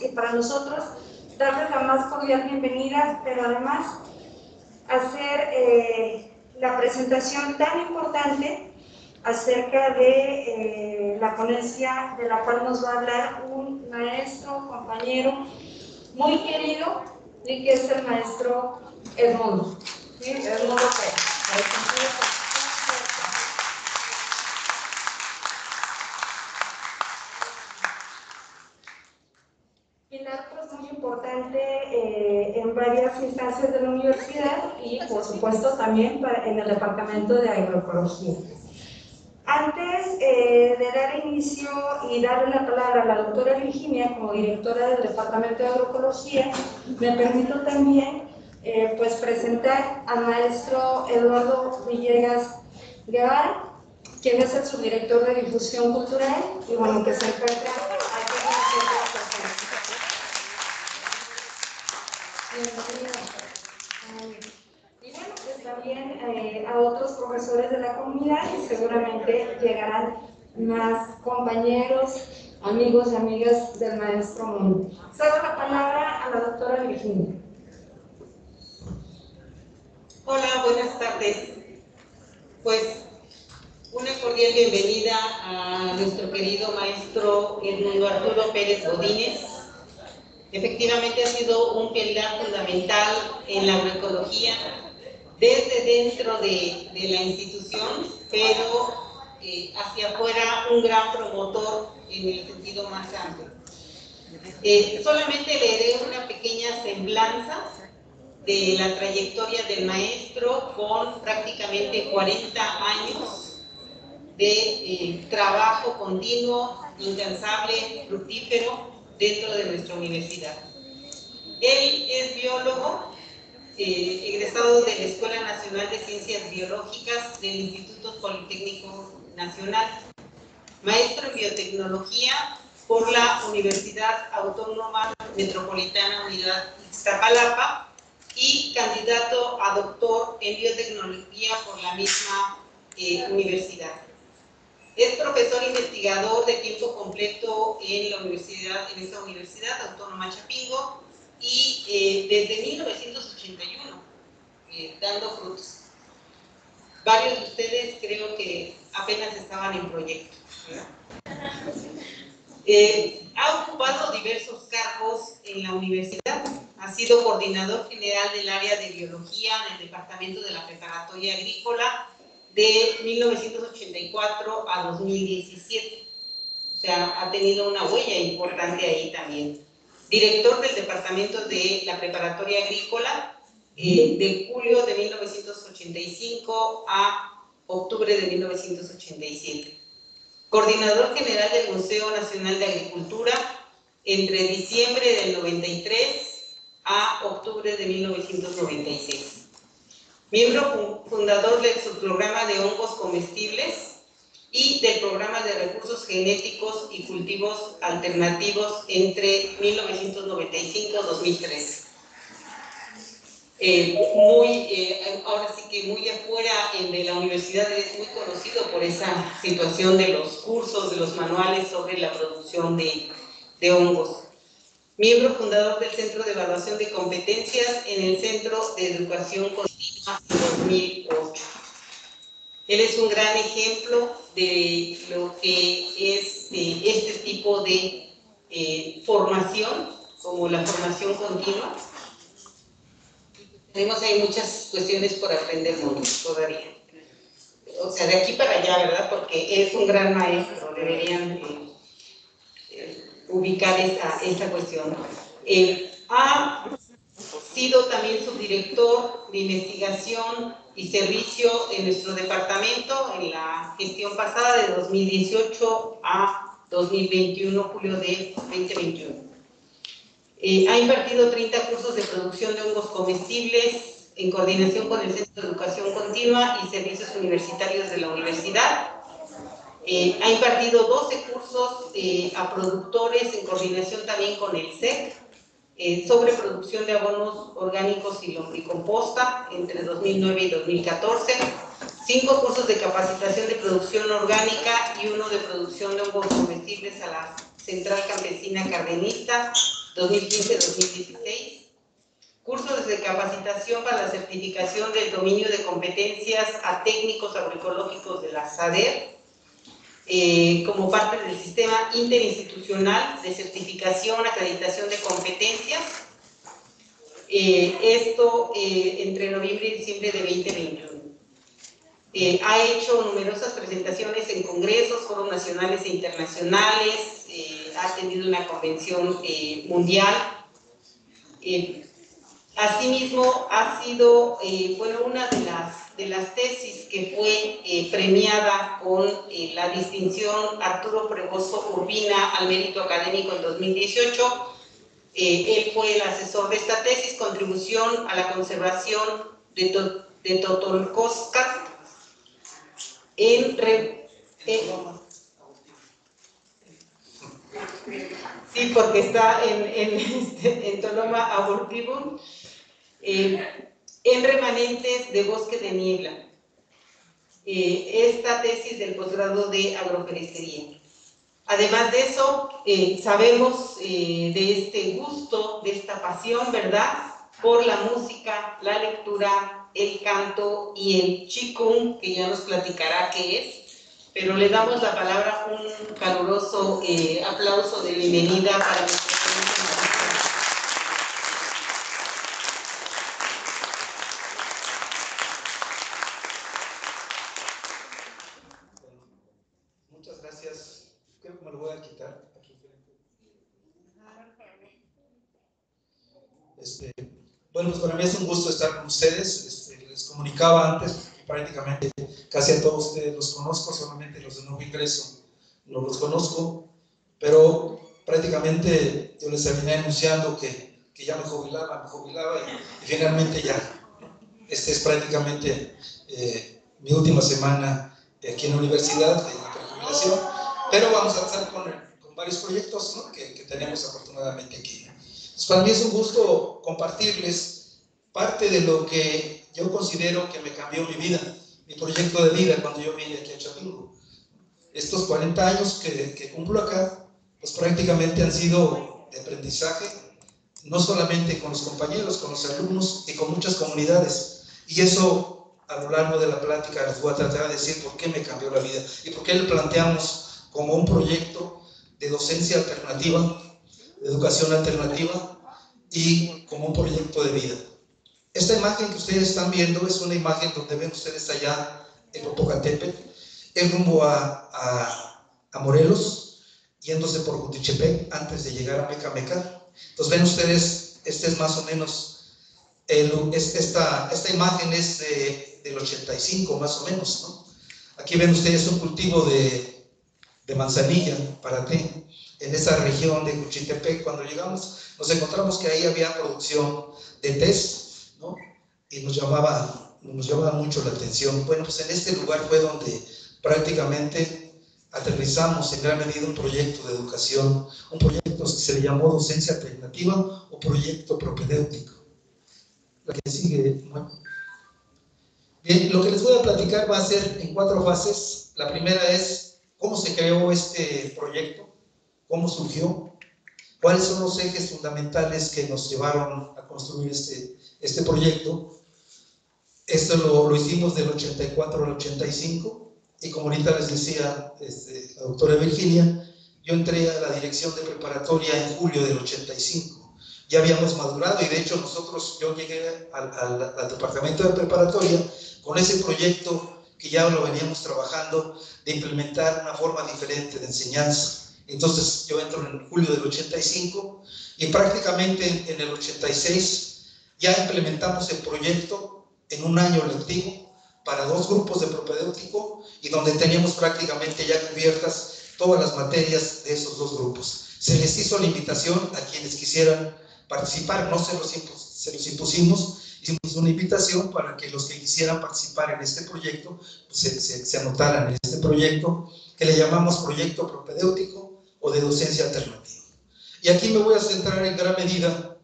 y para nosotros darles la más cordial bienvenida, pero además hacer eh, la presentación tan importante acerca de eh, la ponencia de la cual nos va a hablar un maestro, compañero muy querido, y que es el maestro Edmundo. ¿sí? Edmundo Pérez. Pilar pues muy importante eh, en varias instancias de la universidad y por supuesto también en el departamento de agroecología. Antes eh, de dar inicio y darle la palabra a la doctora Virginia como directora del Departamento de Agroecología, me permito también eh, pues presentar al maestro Eduardo Villegas Guevara, quien es el subdirector de difusión cultural y bueno, que se encuentra aquí con nosotros y bueno, pues también eh, a otros profesores de la comunidad y seguramente llegarán más compañeros, amigos y amigas del maestro Mundo. Cedo la palabra a la doctora Virginia. Hola, buenas tardes. Pues una cordial bienvenida a nuestro querido maestro Edmundo Arturo Pérez Godínez Efectivamente ha sido un pilar fundamental en la agroecología desde dentro de, la institución, pero eh, hacia afuera un gran promotor en el sentido más amplio. Eh, solamente leeré una pequeña semblanza de la trayectoria del maestro con prácticamente 40 años de eh, trabajo continuo, incansable, fructífero, dentro de nuestra universidad. Él es biólogo, eh, egresado de la Escuela Nacional de Ciencias Biológicas del Instituto Politécnico Nacional, maestro en biotecnología por la Universidad Autónoma Metropolitana Unidad Iztapalapa y candidato a doctor en biotecnología por la misma eh, universidad. Es profesor investigador de tiempo completo en la universidad, en esta Universidad Autónoma Chapingo y eh, desde 1981 eh, dando frutos. Varios de ustedes creo que apenas estaban en proyecto. Eh, ha ocupado diversos cargos en la universidad. Ha sido coordinador general del área de biología en el departamento de la preparatoria agrícola de 1984 a 2017. O sea, ha tenido una huella importante ahí también. Director del Departamento de la Preparatoria Agrícola eh, de julio de 1985 a octubre de 1987. Coordinador general del Museo Nacional de Agricultura entre diciembre del 93 a octubre de 1996 miembro fundador del subprograma de hongos comestibles y del programa de recursos genéticos y cultivos alternativos entre 1995 y 2013. Eh, muy, eh, ahora sí que muy afuera de la universidad es muy conocido por esa situación de los cursos, de los manuales sobre la producción de, de hongos miembro fundador del Centro de Evaluación de Competencias en el Centro de Educación Continua 2008. Él es un gran ejemplo de lo que es este tipo de eh, formación, como la formación continua. Tenemos ahí muchas cuestiones por aprender todavía. O sea, de aquí para allá, ¿verdad? Porque es un gran maestro, deberían... Eh, ubicar esta, esta cuestión. Eh, ha sido también subdirector de investigación y servicio en nuestro departamento en la gestión pasada de 2018 a 2021, julio de 2021. Eh, ha impartido 30 cursos de producción de hongos comestibles en coordinación con el Centro de Educación Continua y Servicios Universitarios de la Universidad eh, ha impartido 12 cursos eh, a productores en coordinación también con el SEC eh, sobre producción de abonos orgánicos y lombricomposta entre 2009 y 2014, cinco cursos de capacitación de producción orgánica y uno de producción de hongos comestibles a la Central Campesina Cardenista 2015-2016, cursos de capacitación para la certificación del dominio de competencias a técnicos agroecológicos de la SADER, eh, como parte del sistema interinstitucional de certificación, acreditación de competencias. Eh, esto eh, entre noviembre y diciembre de 2021. ha hecho numerosas presentaciones en congresos, foros nacionales e internacionales, ha tenido una convención mundial. asimismo, ha sido, bueno, una de las de las tesis que fue eh, premiada con eh, la distinción Arturo Pregoso Urbina al mérito académico en 2018. Eh, él fue el asesor de esta tesis, contribución a la conservación de, to en, Sí, porque está en, en, este, en Toloma Abortibum en remanentes de bosque de niebla. Eh, esta tesis del posgrado de agroforestería. Además de eso, eh, sabemos eh, de este gusto, de esta pasión, ¿verdad? Por la música, la lectura, el canto y el chikung, que ya nos platicará qué es. Pero le damos la palabra, un caluroso aplauso de bienvenida para nuestro Bueno, pues para mí es un gusto estar con ustedes. Este, les comunicaba antes, prácticamente casi a todos ustedes los conozco, solamente los de nuevo ingreso no los conozco, pero prácticamente yo les venía anunciando que, que ya me jubilaba, me jubilaba y, finalmente ya. Esta es prácticamente eh, mi última semana aquí en la universidad de la jubilación, pero vamos a avanzar con, con varios proyectos que, que tenemos afortunadamente aquí. Pues para mí es un gusto compartirles parte de lo que yo considero que me cambió mi vida, mi proyecto de vida cuando yo vine aquí a Chapingo. Estos 40 años que, que cumplo acá, pues prácticamente han sido de aprendizaje, no solamente con los compañeros, con los alumnos y con muchas comunidades. Y eso a lo largo de la plática les voy a tratar de decir por qué me cambió la vida y por qué le planteamos como un proyecto de docencia alternativa de educación alternativa y como un proyecto de vida. Esta imagen que ustedes están viendo es una imagen donde ven ustedes allá en Popocatépetl, en rumbo a, a, Morelos, yéndose por Jutichepec antes de llegar a Mecameca. Entonces ven ustedes, este es más o menos, el, esta, esta imagen es de, del 85 más o menos, ¿no? Aquí ven ustedes un cultivo de, de manzanilla para té en esa región de Cuchitepec. Cuando llegamos, nos encontramos que ahí había producción de test, ¿no? Y nos llamaba, nos llamaba mucho la atención. Bueno, pues en este lugar fue donde prácticamente aterrizamos en gran medida un proyecto de educación, un proyecto que se le llamó docencia alternativa o proyecto propedéutico. La que sigue, Bien, lo que les voy a platicar va a ser en cuatro fases. La primera es cómo se creó este proyecto cómo surgió, cuáles son los ejes fundamentales que nos llevaron a construir este, este proyecto. Esto lo, lo hicimos del 84 al 85 y como ahorita les decía este, la doctora Virginia, yo entré a la dirección de preparatoria en julio del 85. Ya habíamos madurado y de hecho nosotros, yo llegué al, al, al departamento de preparatoria con ese proyecto que ya lo veníamos trabajando de implementar una forma diferente de enseñanza. Entonces yo entro en julio del 85 y prácticamente en el 86 ya implementamos el proyecto en un año lectivo para dos grupos de propedéutico y donde teníamos prácticamente ya cubiertas todas las materias de esos dos grupos. Se les hizo la invitación a quienes quisieran participar, no se los, se los impusimos, hicimos una invitación para que los que quisieran participar en este proyecto pues, se, se, se anotaran en este proyecto que le llamamos proyecto propedéutico o de docencia alternativa. Y aquí me voy a centrar en gran medida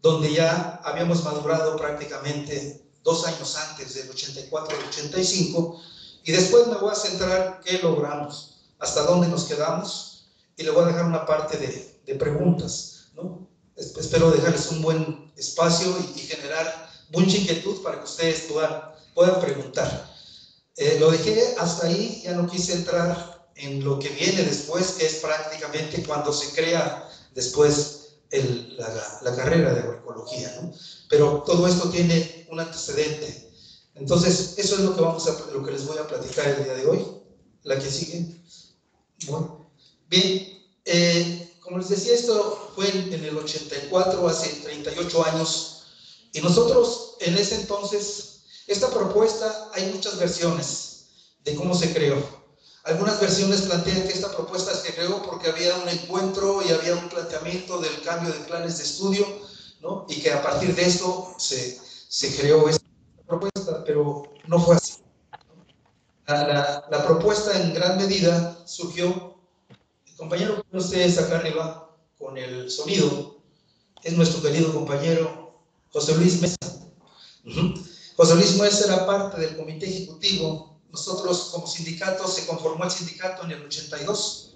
donde ya habíamos madurado prácticamente dos años antes del 84 al 85, y después me voy a centrar qué logramos, hasta dónde nos quedamos, y le voy a dejar una parte de, de preguntas, ¿no? Espero dejarles un buen espacio y, y, generar mucha inquietud para que ustedes puedan, puedan preguntar. Eh, lo dejé hasta ahí, ya no quise entrar en lo que viene después, que es prácticamente cuando se crea después la, carrera de agroecología. Pero todo esto tiene un antecedente. Entonces, eso es lo que, vamos a, lo que les voy a platicar el día de hoy. La que sigue. Bueno, bien, eh, como les decía, esto fue en, en el 84, hace 38 años, y nosotros en ese entonces esta propuesta hay muchas versiones de cómo se creó. Algunas versiones plantean que esta propuesta se creó porque había un encuentro y había un planteamiento del cambio de planes de estudio, ¿no? Y que a partir de esto se, se creó esta propuesta, pero no fue así. La, la, la propuesta en gran medida surgió, el compañero que ustedes acá arriba con el sonido, es nuestro querido compañero José Luis Mesa. Uh -huh. José Luis Muez era parte del comité ejecutivo. Nosotros como sindicato, se conformó el sindicato en el 82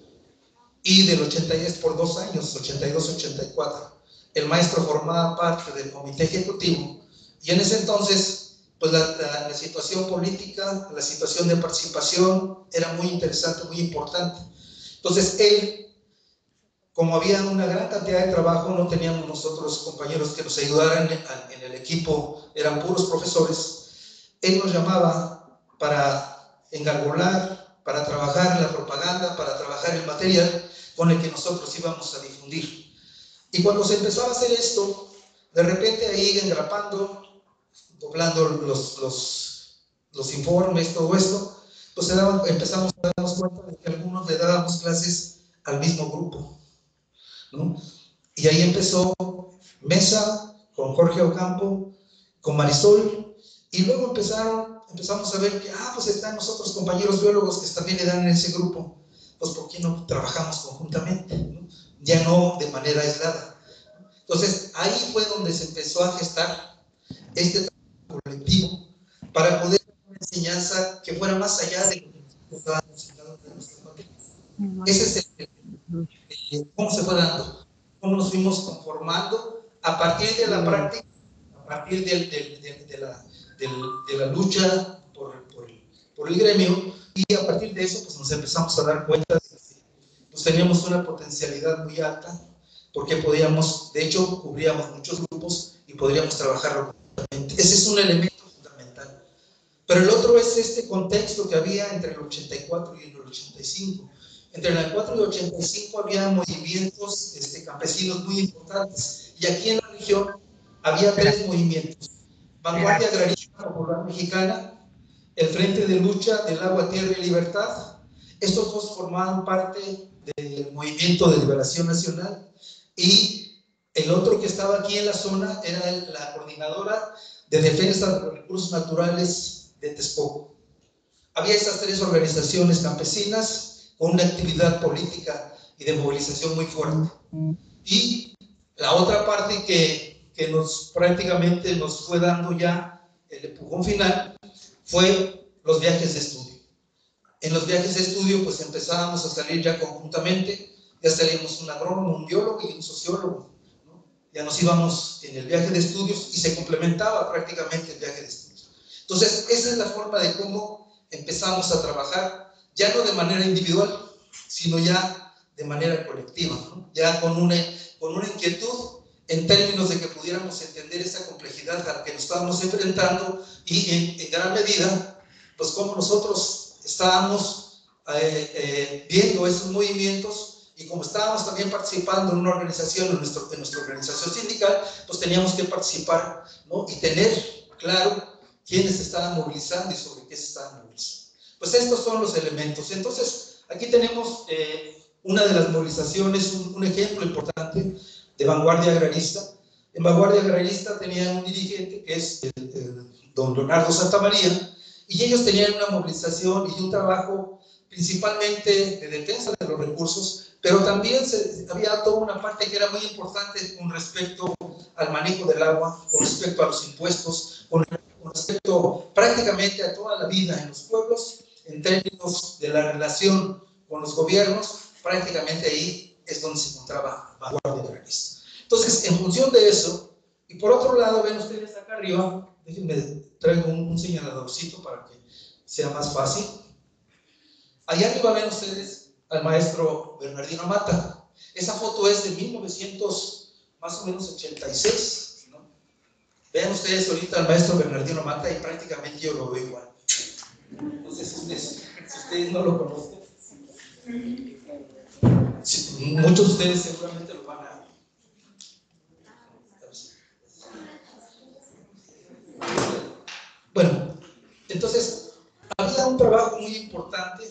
y del 83 por dos años, 82-84. El maestro formaba parte del comité ejecutivo y en ese entonces, pues la, la, la, situación política, la situación de participación era muy interesante, muy importante. Entonces él como había una gran cantidad de trabajo, no teníamos nosotros compañeros que nos ayudaran en el equipo, eran puros profesores, él nos llamaba para engargolar, para trabajar la propaganda, para trabajar el material con el que nosotros íbamos a difundir. Y cuando se empezó a hacer esto, de repente ahí engrapando, doblando los, los, informes, todo esto, pues empezamos a darnos cuenta de que algunos le dábamos clases al mismo grupo. ¿No? Y ahí empezó Mesa con Jorge Ocampo, con Marisol, y luego empezaron, empezamos a ver que, ah, pues están nosotros compañeros biólogos que también le dan en ese grupo, pues ¿por qué no trabajamos conjuntamente? ¿no? Ya no de manera aislada. Entonces, ahí fue donde se empezó a gestar este trabajo colectivo para poder dar una enseñanza que fuera más allá de lo que estábamos de nuestro país. Ese es el cómo se fue dando, cómo nos fuimos conformando a partir de la práctica, a partir del, del, de, de, la, del, de, la, lucha por, por, por, el, gremio, y a partir de eso pues nos empezamos a dar cuenta de que pues, teníamos una potencialidad muy alta, porque podíamos, de hecho, cubríamos muchos grupos y podríamos trabajar Ese es un elemento fundamental. Pero el otro es este contexto que había entre el 84 y el 85 entre el 4 y el 85 había movimientos este, campesinos muy importantes. Y aquí en la región había tres movimientos. Vanguardia Agrarista Popular Mexicana, el Frente de Lucha del Agua, Tierra y Libertad. Estos dos formaban parte del Movimiento de Liberación Nacional. Y el otro que estaba aquí en la zona era la Coordinadora de Defensa de los Recursos Naturales de Texcoco. Había estas tres organizaciones campesinas con una actividad política y de movilización muy fuerte. Y la otra parte que, que nos prácticamente nos fue dando ya el empujón final fue los viajes de estudio. En los viajes de estudio pues empezábamos a salir ya conjuntamente, ya salíamos un agrónomo, un biólogo y un sociólogo. Ya nos íbamos en el viaje de estudios y se complementaba prácticamente el viaje de estudios. Entonces, esa es la forma de cómo empezamos a trabajar ya no de manera individual, sino ya de manera colectiva, ya con una, con una inquietud en términos de que pudiéramos entender esa complejidad a la que nos estábamos enfrentando y en, en gran medida, pues como nosotros estábamos eh, eh, viendo esos movimientos y como estábamos también participando en una organización, en, nuestro, en nuestra organización sindical, pues teníamos que participar ¿no? y tener claro quiénes estaban movilizando y sobre qué se estaban movilizando. Pues estos son los elementos. Entonces, aquí tenemos eh, una de las movilizaciones, un, ejemplo importante de vanguardia agrarista. En vanguardia agrarista tenían un dirigente que es don Leonardo Santamaría, y ellos tenían una movilización y un trabajo principalmente de defensa de los recursos, pero también había toda una parte que era muy importante con respecto al manejo del agua, con respecto a los impuestos, con, respecto prácticamente a toda la vida en los pueblos, en términos de la relación con los gobiernos, prácticamente ahí es donde se encontraba Vanguardia Realista. Entonces, en función de eso, y por otro lado, ven ustedes acá arriba, déjenme traigo un, señaladorcito para que sea más fácil. Allá arriba ven ustedes al maestro Bernardino Mata. Esa foto es de 1900, más o menos 86. ¿no? Vean ustedes ahorita al maestro Bernardino Mata y prácticamente yo lo veo igual. Entonces, ustedes, si ustedes no lo conocen, muchos de ustedes seguramente lo van a... Bueno, entonces, había un trabajo muy importante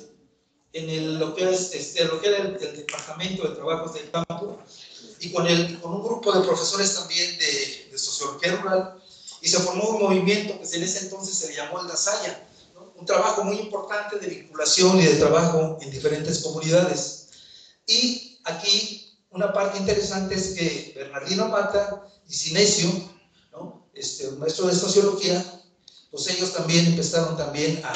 en el, lo, que es, este, lo que era el, Departamento de Trabajos del Campo y con, el, con un grupo de profesores también de, sociología rural y se formó un movimiento que en ese entonces se llamó el DASAYA, un trabajo muy importante de vinculación y de trabajo en diferentes comunidades. Y aquí una parte interesante es que Bernardino Mata y Sinesio, ¿no? este, maestro de sociología, pues ellos también empezaron también a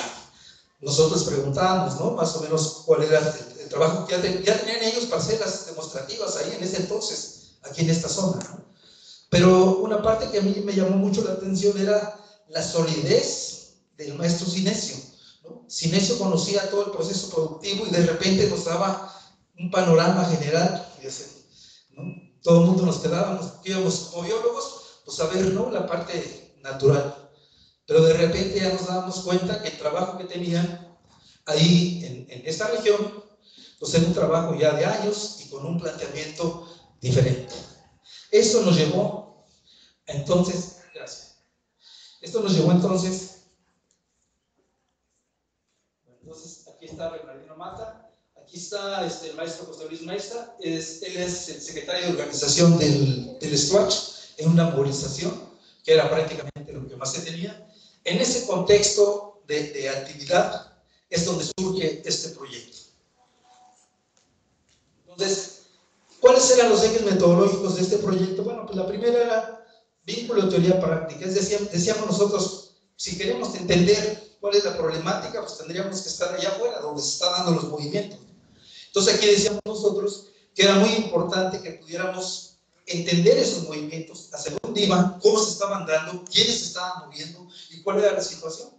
nosotros preguntábamos, ¿no? Más o menos cuál era el, trabajo que ya, tenían ellos parcelas demostrativas ahí en ese entonces, aquí en esta zona, ¿no? Pero una parte que a mí me llamó mucho la atención era la solidez del maestro Sinesio. ¿no? Sinesio conocía todo el proceso productivo y de repente nos daba un panorama general. Todo el mundo nos quedábamos, íbamos como biólogos, pues a ver ¿no? la parte natural. Pero de repente ya nos dábamos cuenta que el trabajo que tenían ahí en, esta región, pues era un trabajo ya de años y con un planteamiento diferente. Eso nos llevó, entonces, gracias. Esto nos llevó entonces aquí está Bernardino Mata, aquí está este, el maestro José Luis Maestra, es, él es el secretario de organización del, del en una movilización, que era prácticamente lo que más se tenía, en ese contexto de, actividad es donde surge este proyecto. Entonces, ¿cuáles eran los ejes metodológicos de este proyecto? Bueno, pues la primera era vínculo de teoría práctica. Es decir, decíamos nosotros, si queremos entender cuál es la problemática, pues tendríamos que estar allá afuera, donde se están dando los movimientos. Entonces aquí decíamos nosotros que era muy importante que pudiéramos entender esos movimientos, hacia dónde iban, cómo se estaban dando, quiénes se estaban moviendo y cuál era la situación,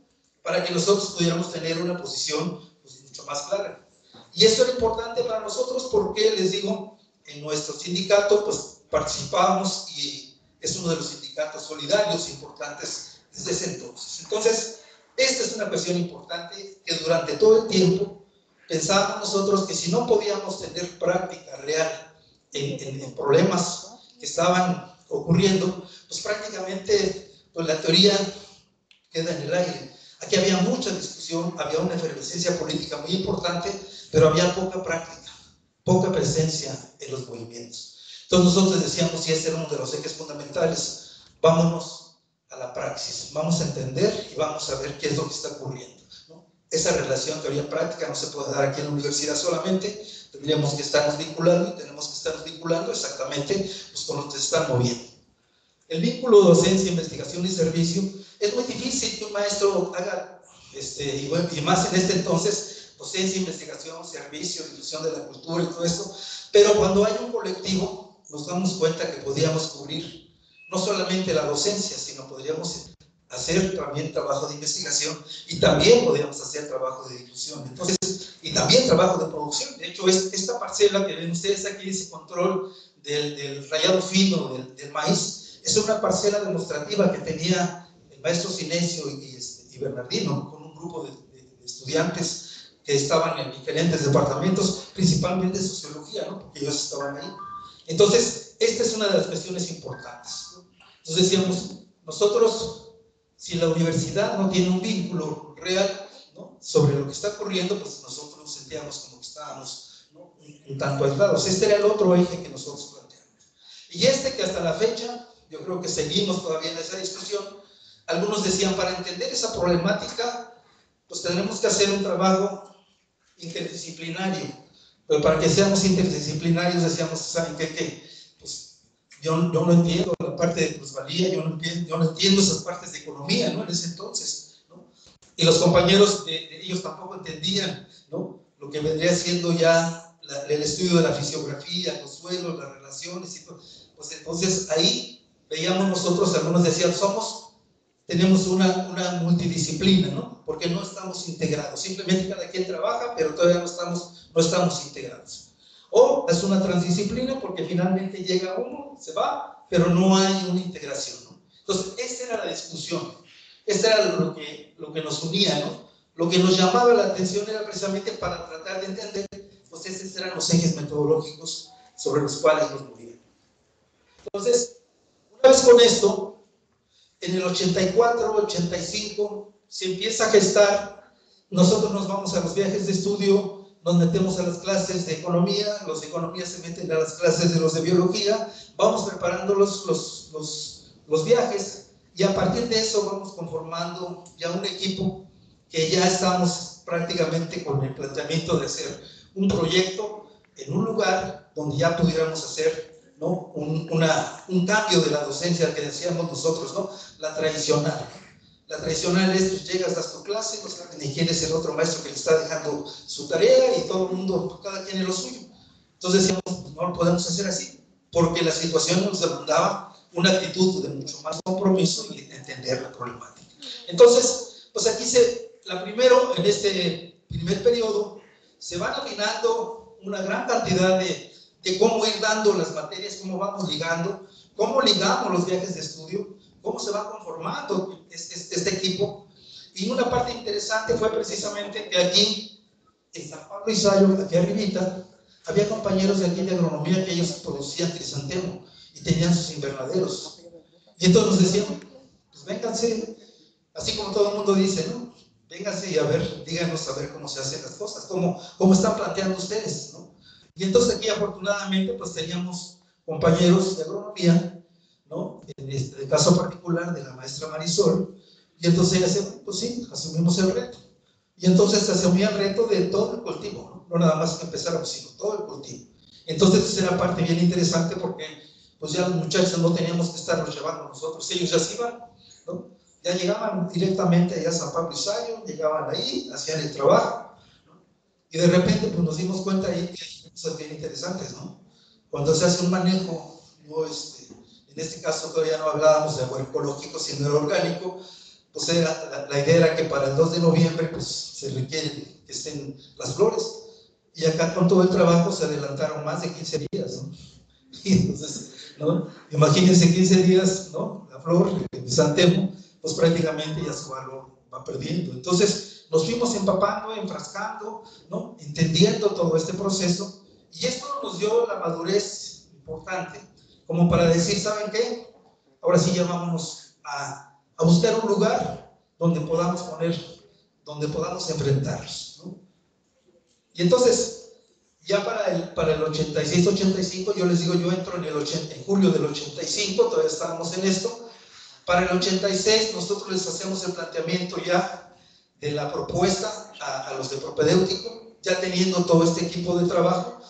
para que nosotros pudiéramos tener una posición pues, mucho más clara. Y eso era importante para nosotros porque, les digo, en nuestro sindicato pues participábamos y es uno de los sindicatos solidarios importantes desde ese entonces. Entonces, esta es una cuestión importante que durante todo el tiempo pensábamos nosotros que si no podíamos tener práctica real en, en problemas que estaban ocurriendo, pues prácticamente pues la teoría queda en el aire. Aquí había mucha discusión, había una efervescencia política muy importante, pero había poca práctica, poca presencia en los movimientos. Entonces nosotros decíamos, y ese era uno de los ejes fundamentales, vámonos a la praxis, vamos a entender y vamos a ver qué es lo que está ocurriendo. Esa relación teoría-práctica no se puede dar aquí en la universidad solamente, tendríamos que estarnos vinculando y tenemos que estarnos vinculando exactamente pues, con los que se están moviendo. El vínculo docencia, investigación y servicio es muy difícil que un maestro haga, este, y, bueno, y más en este entonces, docencia, investigación, servicio, difusión de la cultura y todo eso, pero cuando hay un colectivo nos damos cuenta que podíamos cubrir no solamente la docencia, sino podríamos hacer también trabajo de investigación y también podríamos hacer trabajo de difusión. Entonces, y también trabajo de producción. De hecho, es, esta parcela que ven ustedes aquí, ese control del, del rayado fino del, del, maíz, es una parcela demostrativa que tenía el maestro Silencio y, este, y Bernardino con un grupo de, de, estudiantes que estaban en diferentes departamentos, principalmente de sociología, ¿no? porque ellos estaban ahí. Entonces, esta es una de las cuestiones importantes. Entonces decíamos, nosotros si la universidad no tiene un vínculo real sobre lo que está ocurriendo, pues nosotros nos sentíamos como que estábamos un, tanto aislados. Este era el otro eje que nosotros planteamos. Y este que hasta la fecha, yo creo que seguimos todavía en esa discusión, algunos decían, para entender esa problemática, pues tenemos que hacer un trabajo interdisciplinario. Pero para que seamos interdisciplinarios decíamos, ¿saben qué? Pues, yo, yo, no entiendo parte de plusvalía, yo no entiendo, yo no entiendo esas partes de economía, ¿no? En ese entonces, ¿no? Y los compañeros de, ellos tampoco entendían, ¿no? Lo que vendría siendo ya el estudio de la fisiografía, los suelos, las relaciones y todo. Pues entonces ahí veíamos nosotros, algunos decían, somos tenemos una, una, multidisciplina, ¿no? Porque no estamos integrados. Simplemente cada quien trabaja, pero todavía no estamos, no estamos integrados. O es una transdisciplina porque finalmente llega uno, se va, pero no hay una integración, ¿no? Entonces, esta era la discusión. Esto era lo que, lo que nos unía, ¿no? Lo que nos llamaba la atención era precisamente para tratar de entender, pues esos eran los ejes metodológicos sobre los cuales nos movíamos. Entonces, una vez con esto, en el 84, 85, se empieza a gestar, nosotros nos vamos a los viajes de estudio, nos metemos a las clases de economía, los de economía se meten a las clases de los de biología, vamos preparando los, los, viajes y a partir de eso vamos conformando ya un equipo que ya estamos prácticamente con el planteamiento de hacer un proyecto en un lugar donde ya pudiéramos hacer ¿no? Un, una, un cambio de la docencia que decíamos nosotros, ¿no? La tradicional. La tradicional es, pues, llegas, das tu clase, sabes ni quién es el otro maestro que le está dejando su tarea y todo el mundo, cada quien es lo suyo. Entonces decíamos, pues, no lo podemos hacer así, porque la situación nos demandaba una actitud de mucho más compromiso y entender la problemática. Entonces, pues aquí se, la primero, en este primer periodo, se van afinando una gran cantidad de de cómo ir dando las materias, cómo vamos ligando, cómo ligamos los viajes de estudio, cómo se va conformando este, este equipo. Y una parte interesante fue precisamente que aquí, en San Pablo y Sayo, aquí arribita, había compañeros de aquí de agronomía que ellos producían crisantemo y tenían sus invernaderos. Y entonces nos decían, pues vénganse, así como todo el mundo dice, ¿no? Vénganse y a ver, díganos a ver cómo se hacen las cosas, cómo, cómo están planteando ustedes, ¿no? Y entonces aquí afortunadamente pues teníamos compañeros de agronomía, ¿no? En este caso particular de la maestra Marisol, y entonces ella dice, pues sí, asumimos el reto. Y entonces se asumía el reto de todo el cultivo, ¿no? Nada más empezáramos, sino todo el cultivo. Entonces esa era parte bien interesante porque pues ya los muchachos no teníamos que estarlos llevando nosotros, ellos ya se iban. Ya llegaban directamente allá a San Pablo y Sayo, llegaban ahí, hacían el trabajo. Y de repente pues nos dimos cuenta ahí que cosas bien interesantes, ¿no? Cuando se hace un manejo, no este, en este caso todavía no hablábamos de agroecológico, sino de orgánico, pues la, la, idea era que para el 2 de noviembre pues, se requiere que estén las flores. Y acá con todo el trabajo se adelantaron más de 15 días, ¿no? Entonces. Imagínense 15 días, ¿no? La flor, el santemo, pues prácticamente ya su valor va perdiendo. Entonces, nos fuimos empapando, enfrascando, ¿no? Entendiendo todo este proceso y esto nos dio la madurez importante, como para decir, ¿saben qué? Ahora sí ya vámonos a, a buscar un lugar donde podamos poner, donde podamos enfrentarnos. ¿No? Y entonces, ya para el, para el 86-85, yo les digo, yo entro en, el 80, en julio del 85, todavía estábamos en esto. Para el 86 nosotros les hacemos el planteamiento ya de la propuesta a, a los de propedéutico, ya teniendo todo este equipo de trabajo,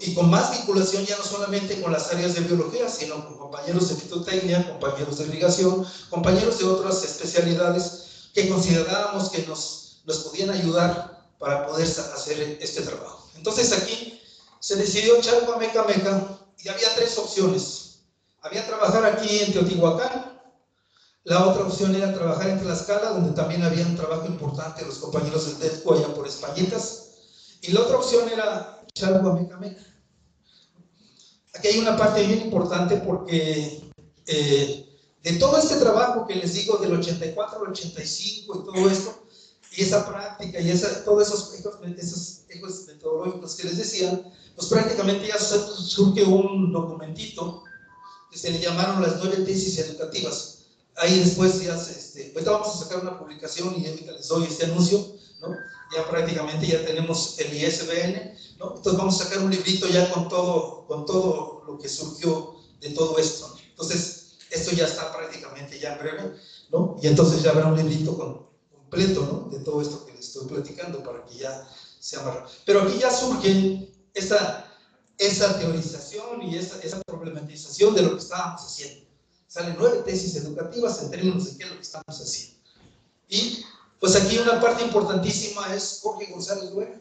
y con más vinculación ya no solamente con las áreas de biología, sino con compañeros de fitotecnia, compañeros de irrigación, compañeros de otras especialidades que considerábamos que nos, nos podían ayudar para poder hacer este trabajo. Entonces aquí se decidió Chalco Meca Meca y había tres opciones. Había trabajar aquí en Teotihuacán, la otra opción era trabajar en Tlaxcala, donde también había un trabajo importante los compañeros del TEDCO allá por Españitas, y la otra opción era Aquí hay una parte bien importante porque eh, de todo este trabajo que les digo del 84 al 85 y todo esto, y esa práctica y esa, todos esos esos metodológicos que les decía, pues prácticamente ya surge un documentito que se le llamaron las nueve tesis educativas. Ahí después ya, este, ahorita vamos a sacar una publicación y les doy este anuncio, ¿no? Ya prácticamente ya tenemos el ISBN, entonces vamos a sacar un librito ya con todo, con todo lo que surgió de todo esto. Entonces, esto ya está prácticamente ya en breve, ¿no? Y entonces ya habrá un librito completo, ¿no? De todo esto que les estoy platicando para que ya se amarra. Pero aquí ya surge esa, esa teorización y esa, esa problematización de lo que estábamos haciendo. Salen nueve tesis educativas en términos de qué es lo que estamos haciendo. Y pues aquí una parte importantísima es Jorge González Duera.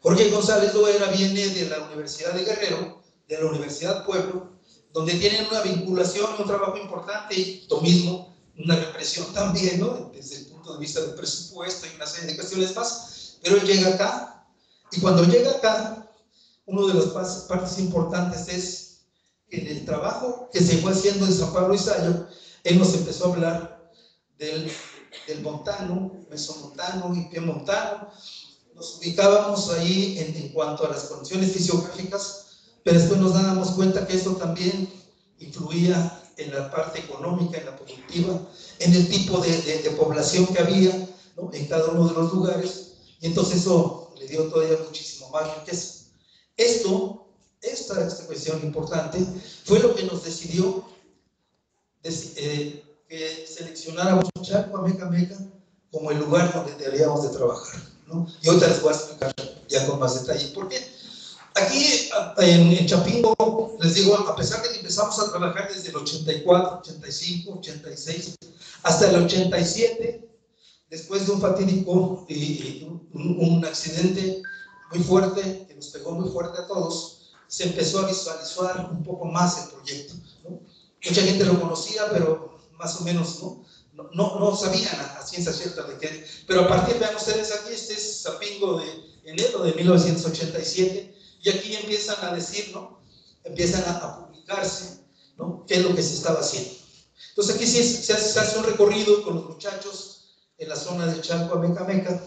Jorge González Duera viene de la Universidad de Guerrero, de la Universidad Pueblo, donde tienen una vinculación, un trabajo importante y lo mismo, una represión también, ¿no? Desde punto de vista del presupuesto y una serie de cuestiones más, pero él llega acá y cuando llega acá, una de las partes importantes es que en el trabajo que se fue haciendo en San Pablo y Sayo, él nos empezó a hablar del, del montano, mesomontano y piemontano, nos ubicábamos ahí en, en cuanto a las condiciones fisiográficas, pero después nos dábamos cuenta que eso también influía en la parte económica, en la productiva, en el tipo de, de, población que había ¿no? en cada uno de los lugares, y entonces eso le dio todavía muchísimo más riqueza. Esto, esta, esta cuestión importante, fue lo que nos decidió eh, que seleccionáramos Chaco, Meca Meca, como el lugar donde deberíamos de trabajar. ¿no? Y ahorita les voy a explicar ya con más detalle por qué. Aquí en, en, Chapingo, les digo, a pesar de que empezamos a trabajar desde el 84, 85, 86, hasta el 87, después de un fatídico y un, accidente muy fuerte, que nos pegó muy fuerte a todos, se empezó a visualizar un poco más el proyecto. Mucha gente lo conocía, pero más o menos no, no, no sabían a, a, ciencia cierta de qué. Pero a partir, vean ustedes aquí, este es Zapingo de enero de 1987, y aquí empiezan a decir, ¿no? Empiezan a, a publicarse, ¿no? ¿Qué es lo que se estaba haciendo? Entonces aquí sí se, hace, se hace un recorrido con los muchachos en la zona de Chalco a Meca Meca.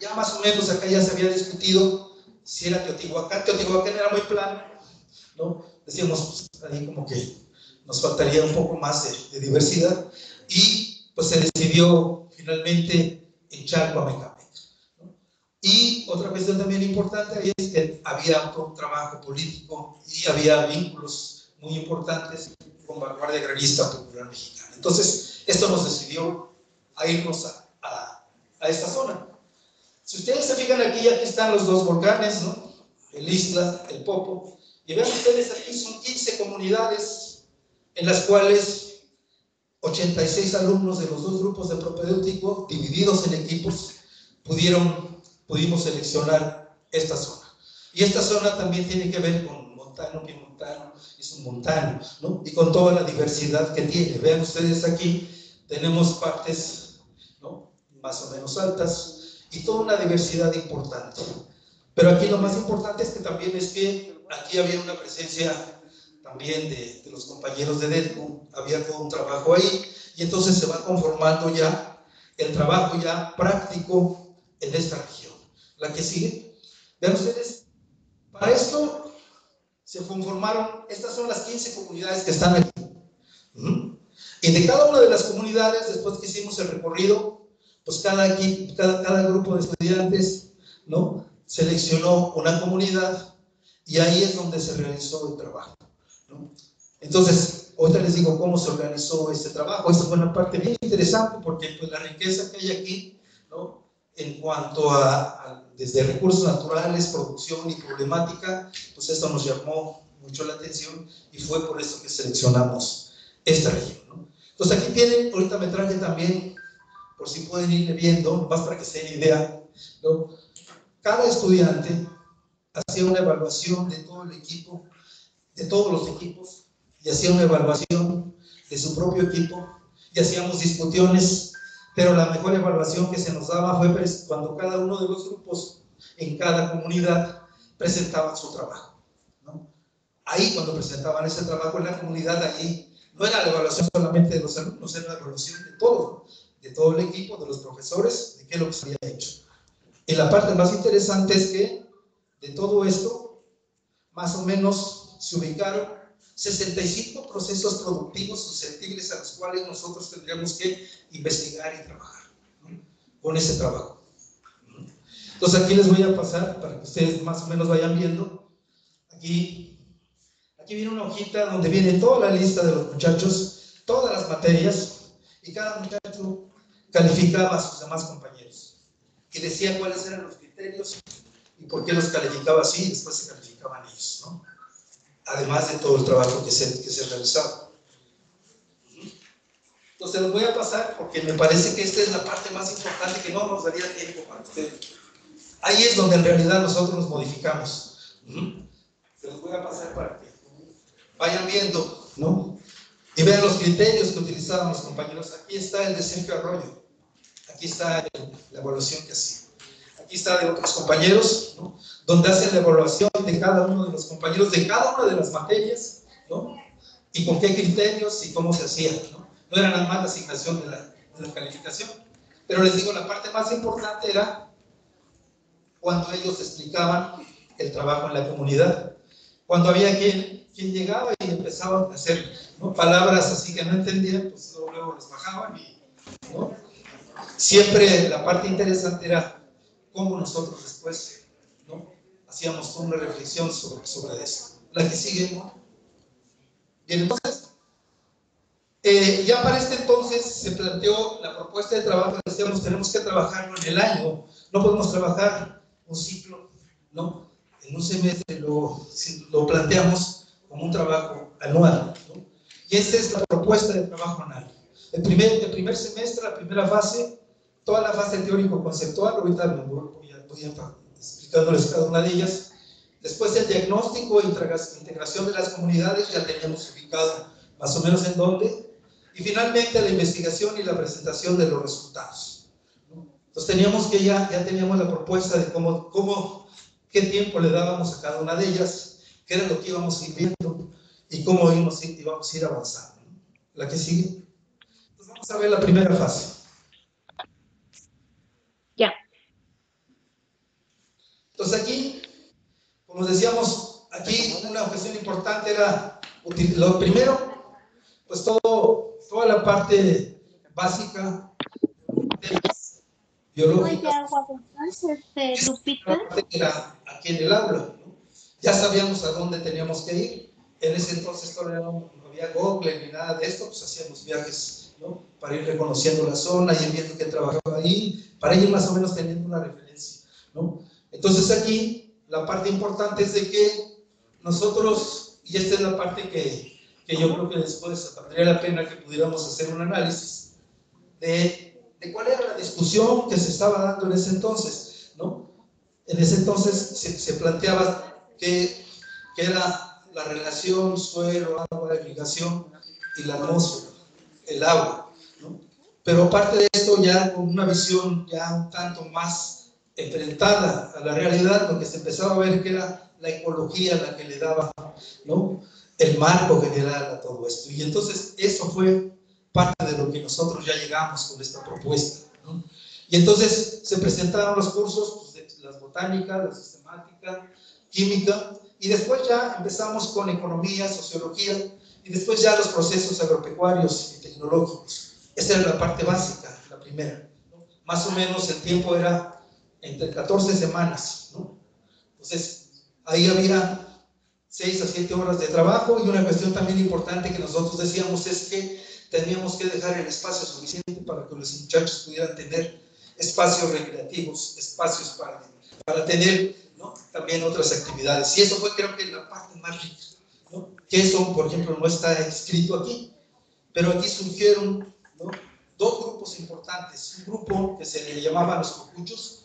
Ya más o menos acá ya se había discutido si era Teotihuacán. Teotihuacán era muy plano, ¿no? Decíamos ahí como que nos faltaría un poco más de, de diversidad. Y pues se decidió finalmente en Chalco a Meca Meca. ¿no? Y otra cuestión también importante es que había un trabajo político y había vínculos muy importantes con Vanguardia Agrarista Popular Mexicana. Entonces, esto nos decidió a irnos a, a, a, esta zona. Si ustedes se fijan aquí, aquí están los dos volcanes, ¿no? El Isla, el Popo, y vean ustedes aquí son 15 comunidades en las cuales 86 alumnos de los dos grupos de propedéutico, divididos en equipos, pudieron, pudimos seleccionar esta zona. Y esta zona también tiene que ver con montano, piemontano y submontano, ¿no? Y con toda la diversidad que tiene. Vean ustedes aquí, tenemos partes ¿no? más o menos altas y toda una diversidad importante. Pero aquí lo más importante es que también es que aquí había una presencia también de, de los compañeros de DELCO, había todo un trabajo ahí y entonces se va conformando ya el trabajo ya práctico en esta región. La que sigue, vean ustedes, para esto se conformaron, estas son las 15 comunidades que están aquí. Y de cada una de las comunidades, después que hicimos el recorrido, pues cada, cada, cada grupo de estudiantes, ¿no? Seleccionó una comunidad y ahí es donde se realizó el trabajo, ¿no? Entonces, ahorita les digo cómo se organizó este trabajo. Esta fue una parte bien interesante porque pues la riqueza que hay aquí, ¿no? En cuanto a, desde recursos naturales, producción y problemática, pues esto nos llamó mucho la atención y fue por eso que seleccionamos esta región, ¿no? Entonces aquí tienen, ahorita me también, por si pueden ir viendo, más para que se den idea, cada estudiante hacía una evaluación de todo el equipo, de todos los equipos, y hacía una evaluación de su propio equipo, y hacíamos discusiones, pero la mejor evaluación que se nos daba fue cuando cada uno de los grupos en cada comunidad presentaban su trabajo. ¿no? Ahí cuando presentaban ese trabajo en la comunidad, ahí no era la evaluación solamente de los alumnos, era la evaluación de todo, de todo el equipo, de los profesores, de qué lo que se había hecho. Y la parte más interesante es que de todo esto, más o menos se ubicaron 65 procesos productivos susceptibles a los cuales nosotros tendríamos que investigar y trabajar con ese trabajo. Entonces aquí les voy a pasar para que ustedes más o menos vayan viendo. Aquí Aquí viene una hojita donde viene toda la lista de los muchachos, todas las materias, y cada muchacho calificaba a sus demás compañeros y decía cuáles eran los criterios y por qué los calificaba así y después se calificaban ellos, ¿no? Además de todo el trabajo que se, que se realizaba. Entonces los voy a pasar porque me parece que esta es la parte más importante que no nos daría tiempo para ustedes. Ahí es donde en realidad nosotros nos modificamos. Se los voy a pasar para que vayan viendo, ¿no? Y vean los criterios que utilizaban los compañeros. Aquí está el de Sergio Arroyo. Aquí está la evaluación que hacía. Aquí está de otros compañeros, ¿no? Donde hacen la evaluación de cada uno de los compañeros de cada una de las materias, ¿no? Y con qué criterios y cómo se hacía, ¿no? No era nada más asignación de la, calificación. Pero les digo, la parte más importante era cuando ellos explicaban el trabajo en la comunidad. Cuando había quien, llegaba y empezaba a hacer palabras así que no entendían, pues luego, les bajaban y ¿no? siempre la parte interesante era cómo nosotros después ¿no? Hacíamos una reflexión sobre, sobre eso. La que sigue, ¿no? Bien, entonces, eh, ya para este entonces se planteó la propuesta de trabajo, decíamos, tenemos que trabajarlo en el año, no podemos trabajar un ciclo, ¿no? En un semestre lo, lo planteamos como un trabajo anual, ¿no? Y esa es la propuesta de trabajo anual. El primer, el primer semestre, la primera fase, toda la fase teórico-conceptual, ahorita voy, a, voy a explicándoles cada una de ellas. Después el diagnóstico e integración de las comunidades, ya teníamos ubicado más o menos en dónde. Y finalmente la investigación y la presentación de los resultados. Entonces teníamos que ya, ya teníamos la propuesta de cómo, cómo, qué tiempo le dábamos a cada una de ellas, qué era lo que íbamos a ir viendo y cómo íbamos, íbamos a ir avanzando. La que sigue. Entonces vamos a ver la primera fase. Ya. Entonces aquí, como decíamos, aquí una cuestión importante era, lo primero, pues todo, toda la parte básica de las biológicas. Este. Era aquí en el aula, ¿no? Ya sabíamos a dónde teníamos que ir. En ese entonces todavía no, había Google ni nada de esto, pues hacíamos viajes, ¿no? Para ir reconociendo la zona, y viendo que trabajaba ahí, para ir más o menos teniendo una referencia, ¿no? Entonces aquí la parte importante es de que nosotros, y esta es la parte que, que yo creo que después valdría la pena que pudiéramos hacer un análisis de, de, cuál era la discusión que se estaba dando en ese entonces, ¿no? En ese entonces se, se planteaba que, que, era la relación suelo, agua, irrigación y la atmósfera, el agua, ¿no? Pero aparte de esto, ya con una visión ya un tanto más enfrentada a la realidad, lo que se empezaba a ver que era la ecología la que le daba ¿no? el marco general a todo esto. Y entonces eso fue parte de lo que nosotros ya llegamos con esta propuesta. Y entonces se presentaron los cursos, pues, las botánicas, la sistemática, química, y después ya empezamos con economía, sociología, y después ya los procesos agropecuarios y tecnológicos. Esa era la parte básica, la primera. Más o menos el tiempo era entre 14 semanas, ¿no? Entonces, ahí había 6 a 7 horas de trabajo y una cuestión también importante que nosotros decíamos es que teníamos que dejar el espacio suficiente para que los muchachos pudieran tener espacios recreativos, espacios para, para tener ¿no? también otras actividades. Y eso fue creo que la parte más rica, ¿no? que eso, por ejemplo, no está escrito aquí, pero aquí surgieron ¿no? dos grupos importantes. Un grupo que se le llamaba los cocuchos,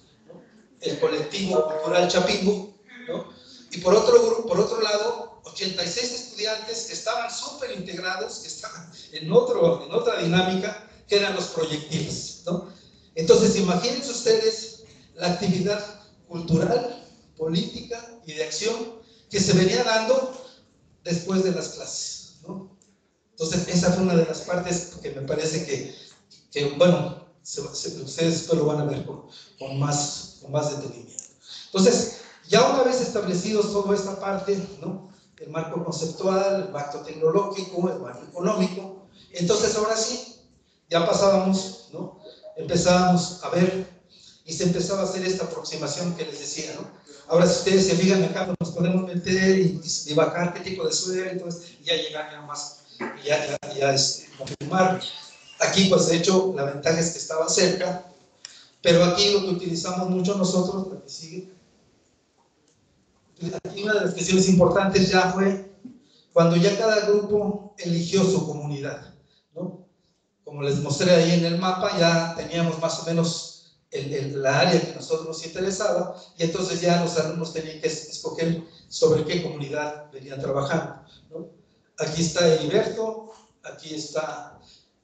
el colectivo cultural Chapingo, ¿no? Y por otro, por otro lado, 86 estudiantes que estaban súper integrados, que estaban en, otro, en otra dinámica, que eran los proyectiles, ¿no? Entonces, imagínense ustedes la actividad cultural, política y de acción que se venía dando después de las clases, ¿no? Entonces, esa fue una de las partes que me parece que, que bueno, ustedes esto lo van a ver con, con más con más detenimiento. Entonces, ya una vez establecidos toda esta parte, ¿no? el marco conceptual, el marco tecnológico, el marco económico, entonces ahora sí, ya pasábamos, ¿no? empezábamos a ver y se empezaba a hacer esta aproximación que les decía. ¿no? Ahora, si ustedes se fijan acá, nos podemos meter y, bajar qué tipo de suelo, entonces ya llegar ya más, ya, ya, ya es, confirmar. Aquí, pues de hecho, la ventaja es que estaba cerca, pero aquí lo que utilizamos mucho nosotros, la que sigue, aquí una de las cuestiones importantes ya fue cuando ya cada grupo eligió su comunidad, ¿no? Como les mostré ahí en el mapa, ya teníamos más o menos el, la área que a nosotros nos interesaba y entonces ya los alumnos tenían que escoger sobre qué comunidad venían trabajando, ¿no? Aquí está Heriberto, aquí está,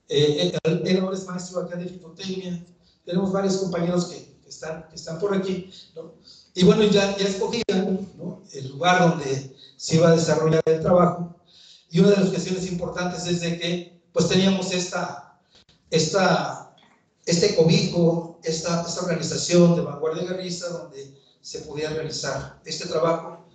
eh, él, él ahora es maestro acá de fitotecnia, tenemos varios compañeros que, que, están, que están por aquí, ¿no? Y bueno, ya, ya escogían ¿no? el lugar donde se iba a desarrollar el trabajo. Y una de las cuestiones importantes es de que pues teníamos esta, esta, este cobijo, esta, esta organización de vanguardia guerrista donde se podía realizar este trabajo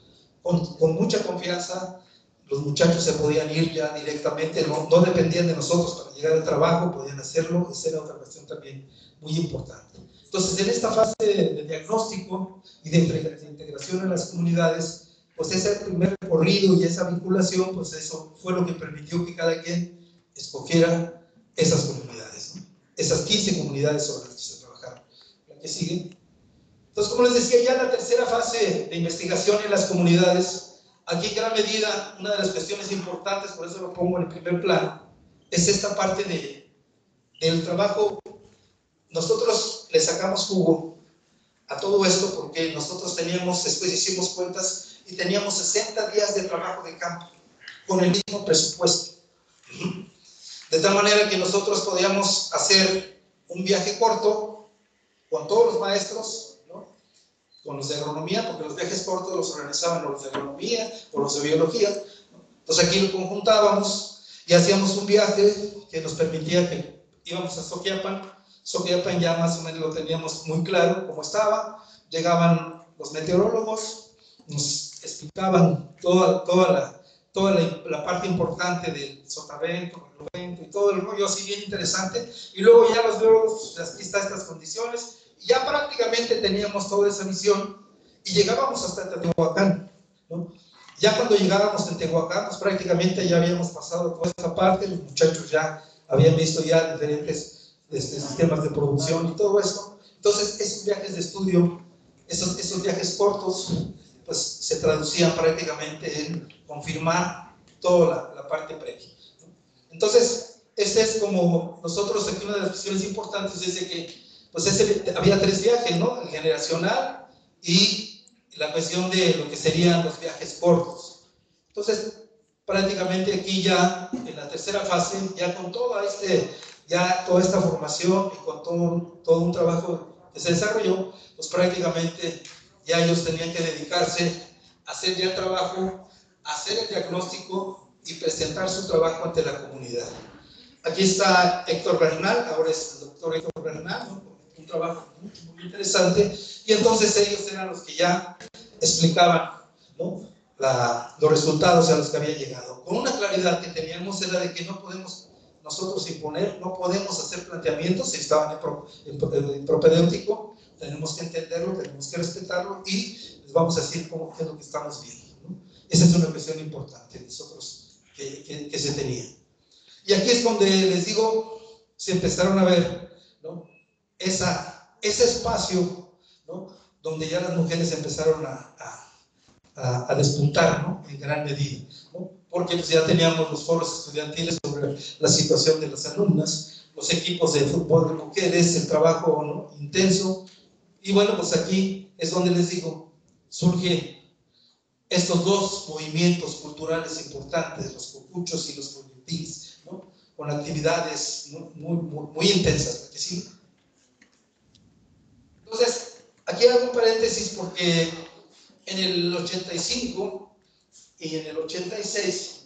con, con, mucha confianza. Los muchachos se podían ir ya directamente, no, no dependían de nosotros para llegar al trabajo, podían hacerlo. Esa era otra cuestión también muy importante. Entonces, en esta fase de, diagnóstico y de integración en las comunidades, pues ese primer recorrido y esa vinculación, pues eso fue lo que permitió que cada quien escogiera esas comunidades, esas 15 comunidades sobre las que se trabajaron. La que sigue. Entonces, como les decía, ya la tercera fase de investigación en las comunidades, aquí en gran medida, una de las cuestiones importantes, por eso lo pongo en el primer plano, es esta parte de, del trabajo nosotros le sacamos jugo a todo esto porque nosotros teníamos, después hicimos cuentas y teníamos 60 días de trabajo de campo con el mismo presupuesto. De tal manera que nosotros podíamos hacer un viaje corto con todos los maestros, ¿no? con los de agronomía, porque los viajes cortos los organizaban los de agronomía o los de biología. Entonces aquí lo conjuntábamos y hacíamos un viaje que nos permitía que íbamos a Soquiapan, Soquiapan ya más o menos lo teníamos muy claro cómo estaba. Llegaban los meteorólogos, nos explicaban toda, toda, la, toda la, la parte importante del sotavento, el y todo el rollo así bien interesante. Y luego ya los biólogos, aquí están estas condiciones. Y ya prácticamente teníamos toda esa visión y llegábamos hasta Teotihuacán. ¿no? Ya cuando llegábamos a Teotihuacán, pues prácticamente ya habíamos pasado toda esa parte, los muchachos ya habían visto ya diferentes este, sistemas de producción y todo esto. Entonces, esos viajes de estudio, esos, esos viajes cortos, pues se traducían prácticamente en confirmar toda la, la parte previa. Entonces, este es como nosotros aquí una de las cuestiones importantes es de que pues ese, había tres viajes, ¿no? El generacional y la cuestión de lo que serían los viajes cortos. Entonces, prácticamente aquí ya en la tercera fase, ya con todo este ya toda esta formación y con todo, todo un trabajo que se desarrolló, pues prácticamente ya ellos tenían que dedicarse a hacer ya el trabajo, a hacer el diagnóstico y presentar su trabajo ante la comunidad. Aquí está Héctor Bernal, ahora es el doctor Héctor Bernal. Trabajo muy, interesante, y entonces ellos eran los que ya explicaban los resultados a los que había llegado. Con una claridad que teníamos era de que no podemos nosotros imponer, no podemos hacer planteamientos si estaban en, en propedéutico, tenemos que entenderlo, tenemos que respetarlo y les vamos a decir cómo, es lo que estamos viendo. Esa es una cuestión importante nosotros que, que, se tenía. Y aquí es donde les digo, se empezaron a ver ¿no? Esa, ese espacio ¿no? donde ya las mujeres empezaron a, a, a despuntar ¿no? en gran medida. ¿no? porque pues ya teníamos los foros estudiantiles sobre la situación de las alumnas, los equipos de fútbol de mujeres, el trabajo ¿no? intenso. Y bueno, pues aquí es donde les digo, surge estos dos movimientos culturales importantes, los cocuchos y los proyectiles, ¿no? con actividades muy, muy, muy intensas. ¿sí? Entonces, aquí hago un paréntesis porque en el 85 y en el 86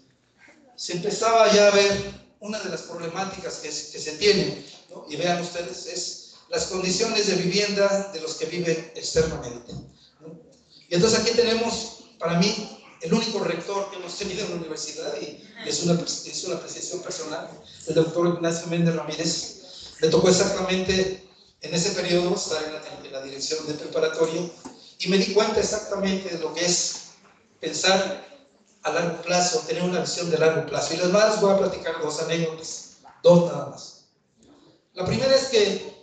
se empezaba ya a ver una de las problemáticas que, que se tienen, ¿no? y vean ustedes, es las condiciones de vivienda de los que viven externamente. ¿no? Y entonces aquí tenemos, para mí, el único rector que hemos tenido en la universidad, y es una, es una apreciación personal, el doctor Ignacio Méndez Ramírez, le tocó exactamente en ese periodo estar en la, dirección de preparatorio, y me di cuenta exactamente de lo que es pensar a largo plazo, tener una visión de largo plazo. Y les voy a platicar dos anécdotas, dos nada más. La primera es que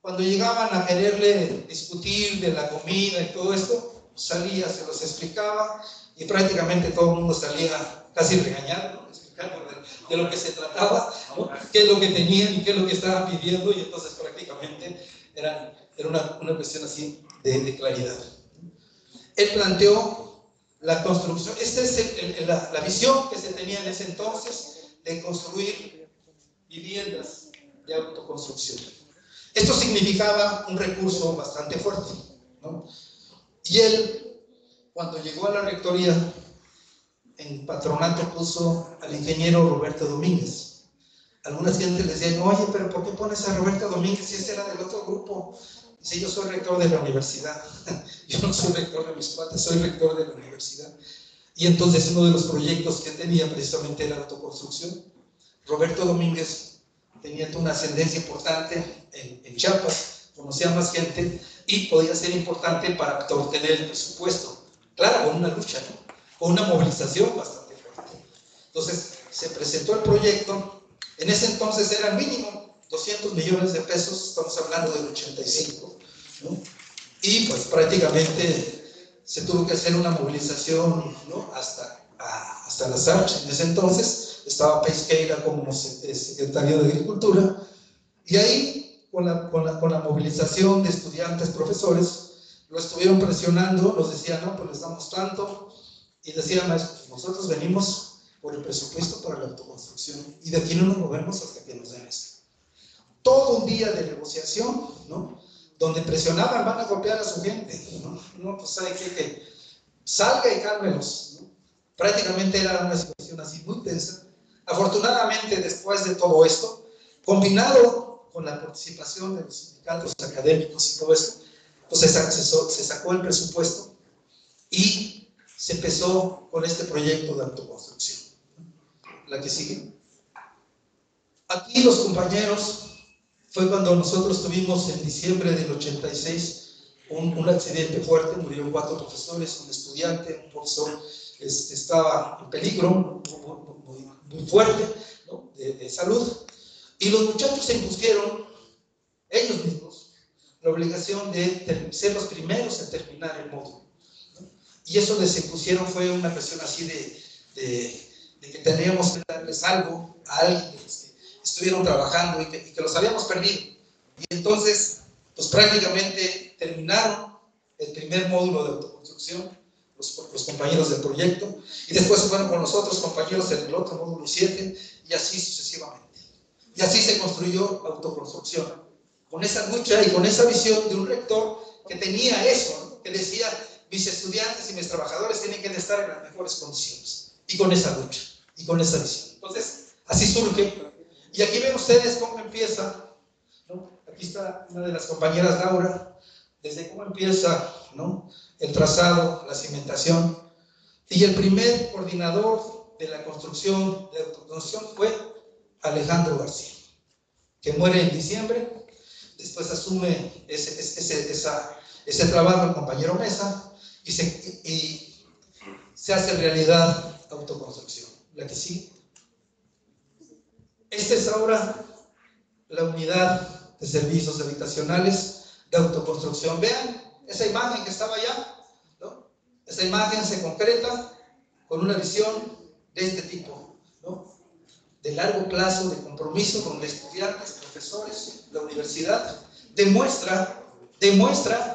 cuando llegaban a quererle discutir de la comida y todo esto, salía, se los explicaba y prácticamente todo el mundo salía casi regañado, de, lo que se trataba, ¿no? qué es lo que tenían y qué es lo que estaban pidiendo y entonces prácticamente eran, era una, una cuestión así de, de, claridad. Él planteó la construcción, esta es el, el, la, la visión que se tenía en ese entonces de construir viviendas de autoconstrucción. Esto significaba un recurso bastante fuerte. ¿no? Y él, cuando llegó a la rectoría, en patronato puso al ingeniero Roberto Domínguez. Algunas gente les decía, oye, pero ¿por qué pones a Roberto Domínguez si ese era del otro grupo? Dice, yo soy rector de la universidad. yo no soy rector de mis cuates, soy rector de la universidad. Y entonces uno de los proyectos que tenía precisamente era la autoconstrucción. Roberto Domínguez tenía una ascendencia importante en, en Chiapas, conocía más gente y podía ser importante para obtener el presupuesto. Claro, con una lucha, ¿no? Con una movilización bastante fuerte. Entonces, se presentó el proyecto, en ese entonces era el mínimo 200 millones de pesos, estamos hablando del 85, ¿no? y pues prácticamente se tuvo que hacer una movilización ¿no? hasta, a, hasta las archas. En ese entonces estaba Pesqueira como secretario de Agricultura, y ahí, con la, con la, con la movilización de estudiantes, profesores, lo estuvieron presionando, nos decían, no, pues les damos tanto, y decía maestro, nosotros venimos por el presupuesto para la autoconstrucción y de aquí no nos movemos hasta que nos den esto. Todo un día de negociación, ¿no? Donde presionaban, van a golpear a su gente, ¿no? No, pues sabe que, que salga y cálmelos, ¿no? Prácticamente era una situación así muy tensa. Afortunadamente, después de todo esto, combinado con la participación de los sindicatos académicos y todo esto, pues se sacó el presupuesto y se empezó con este proyecto de autoconstrucción. La que sigue. Aquí los compañeros, fue cuando nosotros tuvimos en diciembre del 86 un, un accidente fuerte, murieron cuatro profesores, un estudiante, un profesor este, estaba en peligro, muy, muy, fuerte, de, de salud, y los muchachos se impusieron, ellos mismos, la obligación de ser los primeros en terminar el módulo. Y eso les impusieron fue una cuestión así de, de, de, que teníamos que darles algo a alguien que estuvieron trabajando y que, y que los habíamos perdido. Y entonces, pues prácticamente terminaron el primer módulo de autoconstrucción, los, los compañeros del proyecto, y después fueron con los otros compañeros en el otro módulo 7, y así sucesivamente. Y así se construyó autoconstrucción, con esa lucha y con esa visión de un rector que tenía eso, ¿no? que decía, mis estudiantes y mis trabajadores tienen que estar en las mejores condiciones. Y con esa lucha, y con esa visión. Entonces, así surge. Y aquí ven ustedes cómo empieza, ¿no? Aquí está una de las compañeras Laura, desde cómo empieza, ¿no? El trazado, la cimentación. Y el primer coordinador de la construcción, de autoconstrucción, fue Alejandro García, que muere en diciembre, después asume ese, ese, esa, ese trabajo el compañero Mesa, y se, y se hace realidad autoconstrucción. La que sigue. Esta es ahora la unidad de servicios habitacionales de autoconstrucción. Vean esa imagen que estaba allá. Esa imagen se concreta con una visión de este tipo, de largo plazo, de compromiso con los estudiantes, profesores, la universidad. Demuestra, demuestra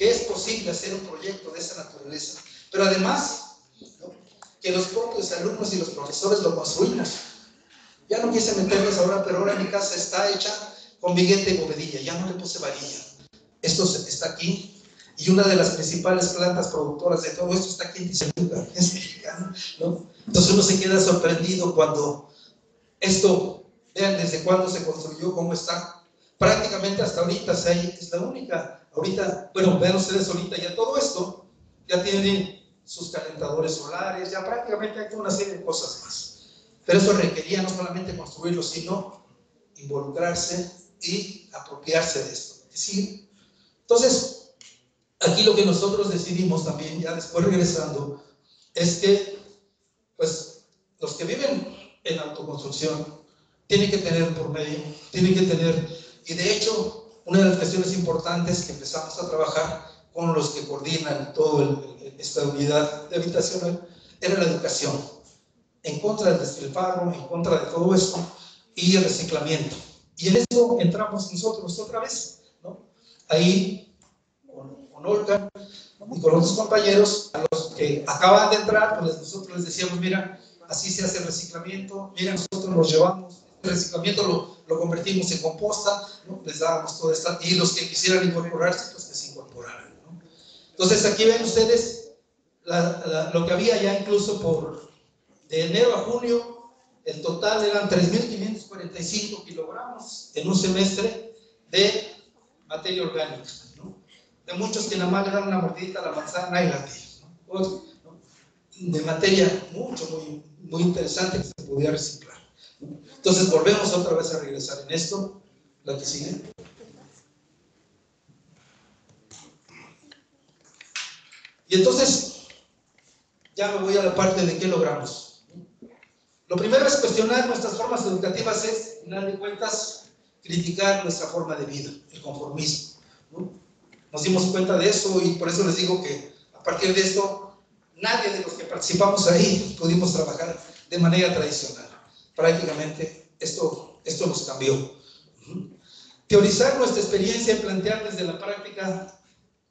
que es posible hacer un proyecto de esa naturaleza, pero además ¿no? que los propios alumnos y los profesores lo construimos. Ya no quise meterles ahora, pero ahora mi casa está hecha con viguete y bovedilla, ya no le puse varilla. Esto está aquí, y una de las principales plantas productoras de todo esto está aquí en Tizaluca, es mexicano, ¿no? Entonces uno se queda sorprendido cuando esto, vean desde cuándo se construyó, cómo está. Prácticamente hasta ahorita es la única Ahorita, bueno, vean ustedes ahorita ya todo esto, ya tienen sus calentadores solares, ya prácticamente hay una serie de cosas más. Pero eso requería no solamente construirlo, sino involucrarse y apropiarse de esto. ¿Sí? Entonces, aquí lo que nosotros decidimos también, ya después regresando, es que, pues, los que viven en autoconstrucción tienen que tener por medio, tienen que tener, y de hecho, una de las cuestiones importantes que empezamos a trabajar con los que coordinan toda esta unidad de habitacional, era la educación, en contra del despilfarro, en contra de todo esto, y el reciclamiento. Y en eso entramos nosotros otra vez, ¿no? Ahí, con, Olga y con otros compañeros, a los que acaban de entrar, pues nosotros les decíamos, mira, así se hace el reciclamiento, mira, nosotros los llevamos, reciclamiento lo, lo convertimos en composta, les dábamos todo esto, y los que quisieran incorporarse, pues que se incorporaran. Entonces aquí ven ustedes lo que había ya incluso por de enero a junio, el total eran 3.545 kilogramos en un semestre de materia orgánica, ¿no? de muchos que nada más le dan una mordidita a la manzana y la ¿no? de materia mucho, muy, muy interesante que se podía reciclar. Entonces volvemos otra vez a regresar en esto, la que sigue. Y entonces, ya me voy a la parte de qué logramos. Lo primero es cuestionar nuestras formas educativas, es, en final de cuentas, criticar nuestra forma de vida, el conformismo. ¿no? Nos dimos cuenta de eso y por eso les digo que a partir de esto, nadie de los que participamos ahí pudimos trabajar de manera tradicional. Prácticamente esto, esto nos cambió. Teorizar nuestra experiencia y plantear desde la práctica,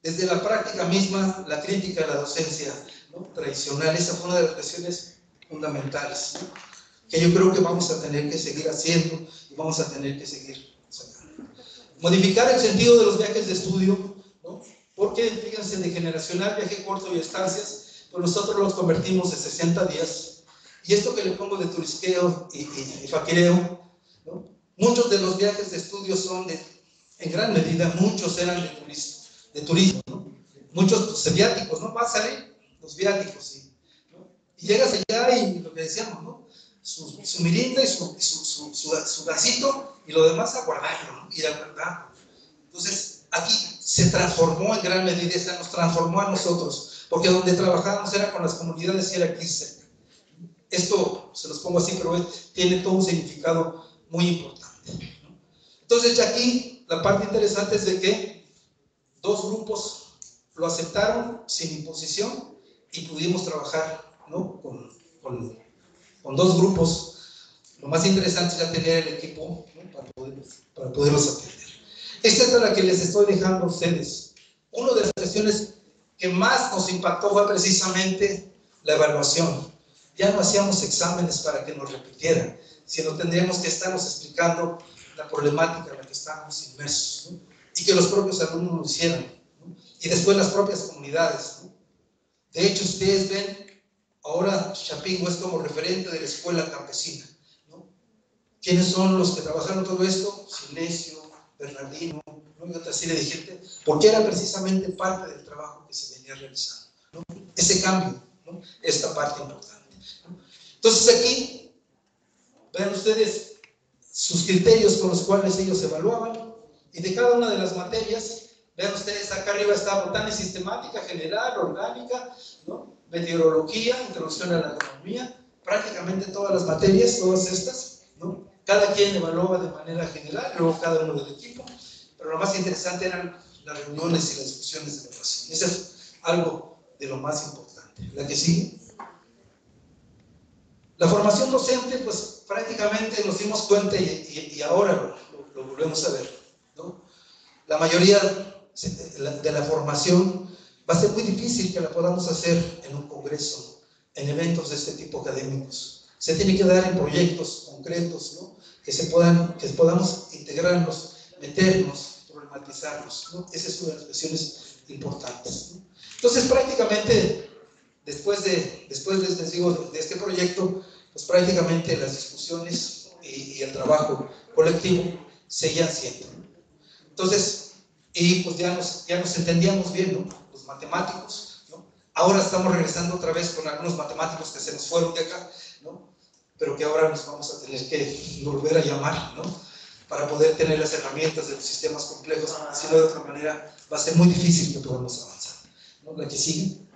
desde la práctica misma, la crítica a la docencia ¿no? tradicional. Esa fue una de las cuestiones fundamentales que yo creo que vamos a tener que seguir haciendo y vamos a tener que seguir sacando. Modificar el sentido de los viajes de estudio, ¿no? porque fíjense, de generacional, viaje corto y estancias, pues nosotros los convertimos de 60 días. Y esto que le pongo de turisqueo y, y, faquireo, muchos de los viajes de estudio son de, en gran medida, muchos eran de turismo, de turismo ¿no? muchos pues, viáticos, ¿no? Salir los viáticos. Y llegas allá y lo que decíamos, ¿no? Su, su mirinda y su, gasito y lo demás a guardarlo, ¿no? Ir a. Entonces, aquí se transformó en gran medida, se nos transformó a nosotros, porque donde trabajábamos era con las comunidades y era aquí cerca. Esto, se los pongo así, pero es, tiene todo un significado muy importante. ¿no? Entonces, ya aquí la parte interesante es de que dos grupos lo aceptaron sin imposición y pudimos trabajar ¿no? con, con, con, dos grupos. Lo más interesante es ya tener el equipo ¿no? para, poder, para poderlos atender. Esta es la que les estoy dejando a ustedes. Una de las cuestiones que más nos impactó fue precisamente la evaluación. Ya no hacíamos exámenes para que nos repitieran, sino tendríamos que estarnos explicando la problemática en la que estábamos inmersos y que los propios alumnos lo hicieran. Y después las propias comunidades. De hecho, ustedes ven, ahora Chapingo es como referente de la escuela campesina. ¿Quiénes son los que trabajaron todo esto? Silencio, Bernardino, ¿no? y otra serie de gente, porque era precisamente parte del trabajo que se venía realizando. Ese cambio, esta parte importante. Entonces aquí, vean ustedes sus criterios con los cuales ellos evaluaban, y de cada una de las materias, vean ustedes, acá arriba está botánica sistemática, general, orgánica, meteorología, introducción a la agronomía, prácticamente todas las materias, todas estas. Cada quien evaluaba de manera general, luego cada uno del equipo, pero lo más interesante eran las reuniones y las discusiones de evaluación. Eso es algo de lo más importante. La que sigue. La formación docente, pues prácticamente nos dimos cuenta y, y, y ahora lo, lo, volvemos a ver. ¿no? La mayoría de la formación va a ser muy difícil que la podamos hacer en un congreso, en eventos de este tipo académicos. Se tiene que dar en proyectos concretos, ¿no? que, se puedan, que podamos integrarnos, meternos, problematizarnos. ¿no? Esa es una de las cuestiones importantes. ¿no? Entonces, prácticamente, después de, después de, les digo, de este proyecto, pues prácticamente las discusiones y, el trabajo colectivo seguían siendo. Entonces, y pues ya nos, ya nos entendíamos bien. Los matemáticos, ¿no? Ahora estamos regresando otra vez con algunos matemáticos que se nos fueron de acá, ¿no? Pero que ahora nos vamos a tener que volver a llamar, ¿no? Para poder tener las herramientas de los sistemas complejos, si no de otra manera va a ser muy difícil que podamos avanzar, ¿no? La que sigue.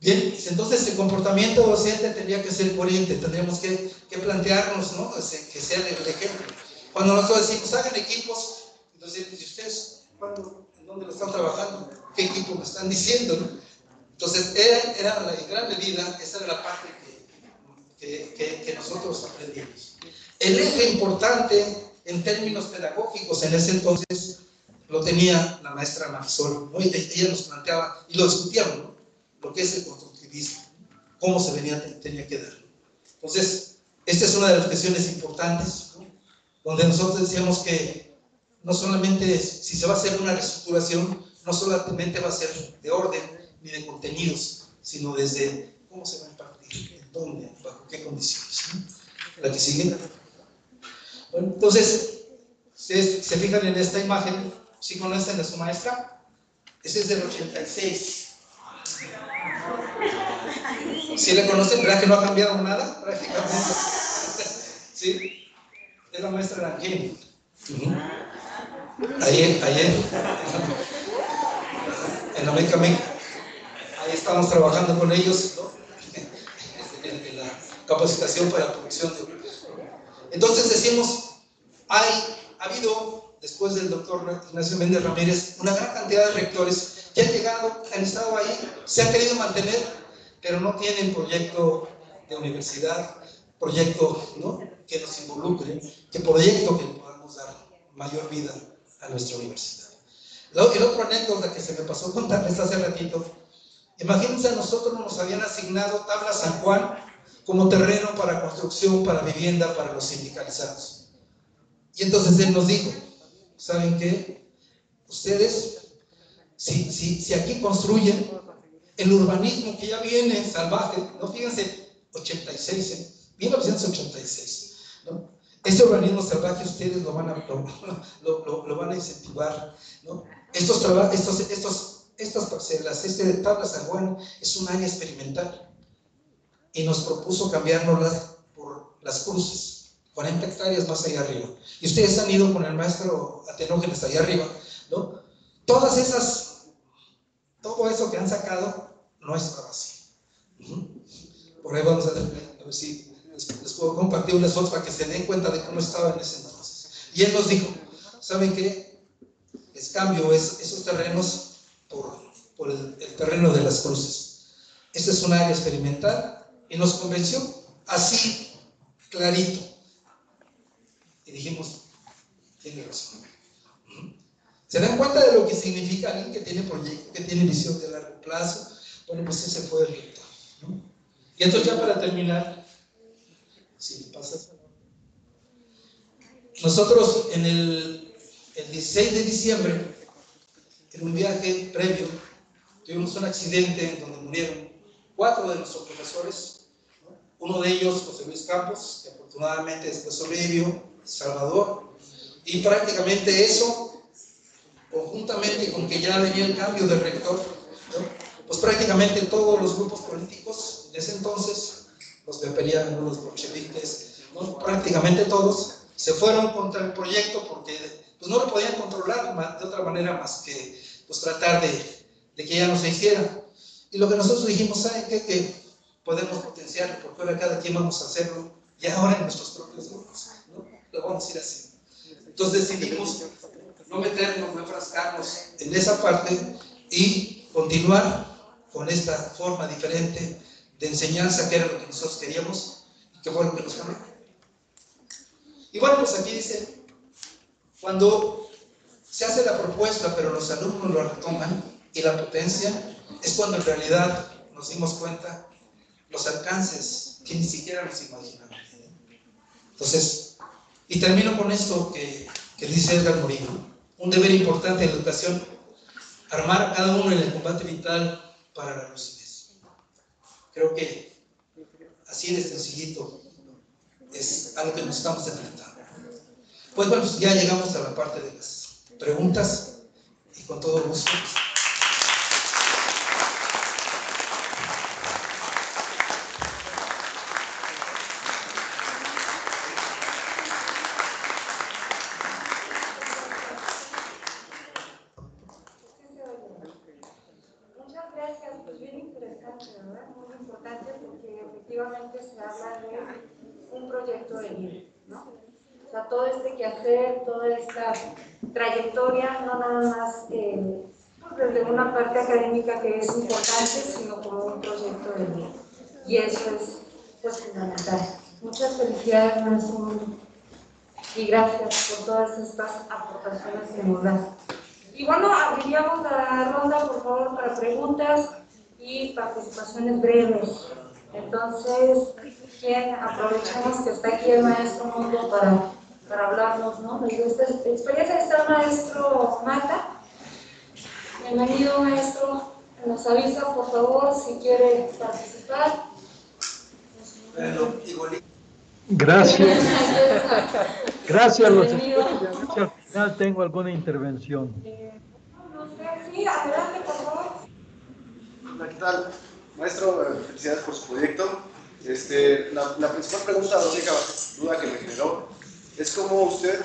Bien, entonces el comportamiento docente tendría que ser coherente, tendríamos que, plantearnos, ¿no? Que sea el ejemplo. Cuando nosotros decimos, hagan equipos, entonces, si ustedes, cuando dónde lo están trabajando, qué equipo me están diciendo. Entonces, era, la, en gran medida, esa era la parte que, nosotros aprendimos. El eje importante en términos pedagógicos en ese entonces lo tenía la maestra Marisol, ¿no? y ella nos planteaba, y lo discutíamos, ¿no? Lo que es el constructivismo, cómo se venía, tenía que dar. Entonces, esta es una de las cuestiones importantes, ¿no? donde nosotros decíamos que no solamente si se va a hacer una reestructuración, no solamente va a ser de orden ni de contenidos, sino desde cómo se va a impartir, en dónde, bajo qué condiciones. La que sigue. Bueno, entonces, se, se fijan en esta imagen, ¿sí conocen a su maestra? Ese es del 86. Si le conocen, ¿verdad que no ha cambiado nada prácticamente? ¿Sí? Es la maestra Angélica. Ayer, ayer, en América ahí estábamos trabajando con ellos, ¿no? en, la capacitación para la producción de Entonces decimos, hay, ha habido, después del doctor Ignacio Méndez Ramírez, una gran cantidad de rectores que han llegado, han estado ahí, se han querido mantener, pero no tienen proyecto de universidad, proyecto ¿no? que nos involucre, que proyecto que podamos dar mayor vida a nuestra universidad. El otro anécdota que se me pasó contarles hace ratito, imagínense a nosotros nos habían asignado Tabla San Juan como terreno para construcción, para vivienda, para los sindicalizados. Y entonces él nos dijo, ¿saben qué? Ustedes, si, si, si aquí construyen el urbanismo que ya viene salvaje, no fíjense, 86, ¿eh? 1986, ¿no? Este organismo salvaje ustedes lo van a, lo, lo, van a incentivar. ¿no? Estos, estos, estos, estas parcelas, este de Tabla San Juan es un área experimental y nos propuso cambiárnoslas por las cruces, 40 hectáreas más allá arriba. Y ustedes han ido con el maestro Atenógenes allá arriba, ¿no? Todas esas, todo eso que han sacado no estaba así. Por ahí vamos a ver, si les, puedo compartir unas fotos para que se den cuenta de cómo estaba en ese entonces. Y él nos dijo, ¿saben qué? Les cambio esos terrenos por, por el, terreno de las cruces. Esta es un área experimental y nos convenció así, clarito. Y dijimos, tiene razón. ¿Se dan cuenta de lo que significa alguien que tiene proyecto, que tiene visión de largo plazo? Bueno, pues ese fue el rector. Y entonces ya para terminar, si pasas. Nosotros en el, el 16 de diciembre, en un viaje previo, tuvimos un accidente en donde murieron cuatro de nuestros profesores. Uno de ellos, José Luis Campos, que afortunadamente después sobrevivió, Salvador. Y prácticamente eso, conjuntamente con que ya venía el cambio de rector, pues prácticamente todos los grupos políticos de ese entonces los peperianos, los bolcheviques, prácticamente todos, se fueron contra el proyecto porque pues, no lo podían controlar de otra manera más que pues, tratar de, de que ya no se hiciera. Y lo que nosotros dijimos, ¿saben qué? Que podemos potenciarlo, porque ahora cada quien vamos a hacerlo, ya ahora en nuestros propios grupos, ¿no? Lo vamos a ir haciendo. Entonces decidimos no meternos, no enfrascarnos en esa parte y continuar con esta forma diferente de enseñanza, que era lo que nosotros queríamos y que fue lo que nos cambió. Y bueno, pues aquí dice, cuando se hace la propuesta, pero los alumnos lo retoman y la potencia, es cuando en realidad nos dimos cuenta los alcances que ni siquiera nos imaginamos. Entonces, y termino con esto que, que dice Edgar Morino, un deber importante de la educación, armar cada uno en el combate vital para la lucidez. Creo que así de sencillito es algo que nos estamos enfrentando. Pues bueno, ya llegamos a la parte de las preguntas y con todo gusto. se habla de un proyecto de vida, ¿no? sea, todo este quehacer, toda esta trayectoria, no nada más eh, pues, desde una parte académica que es importante, sino como un proyecto de vida. Y eso es pues, fundamental. Muchas felicidades, maestro. Y gracias por todas estas aportaciones que nos dan. Y bueno, abriríamos la ronda, por favor, para preguntas y participaciones breves. Entonces, ¿quién aprovechamos que está aquí el maestro Mundo para, para hablarnos ¿no? de esta experiencia? Está el maestro Mata. Bienvenido, maestro. Nos avisa, por favor, si quiere participar. Bueno, Gracias. Gracias, los Al final tengo alguna intervención. Sí, adelante, por favor. Hola, ¿qué tal? Maestro, eh, felicidades por su proyecto. Este, la, la, principal pregunta, la única duda que me generó, es cómo usted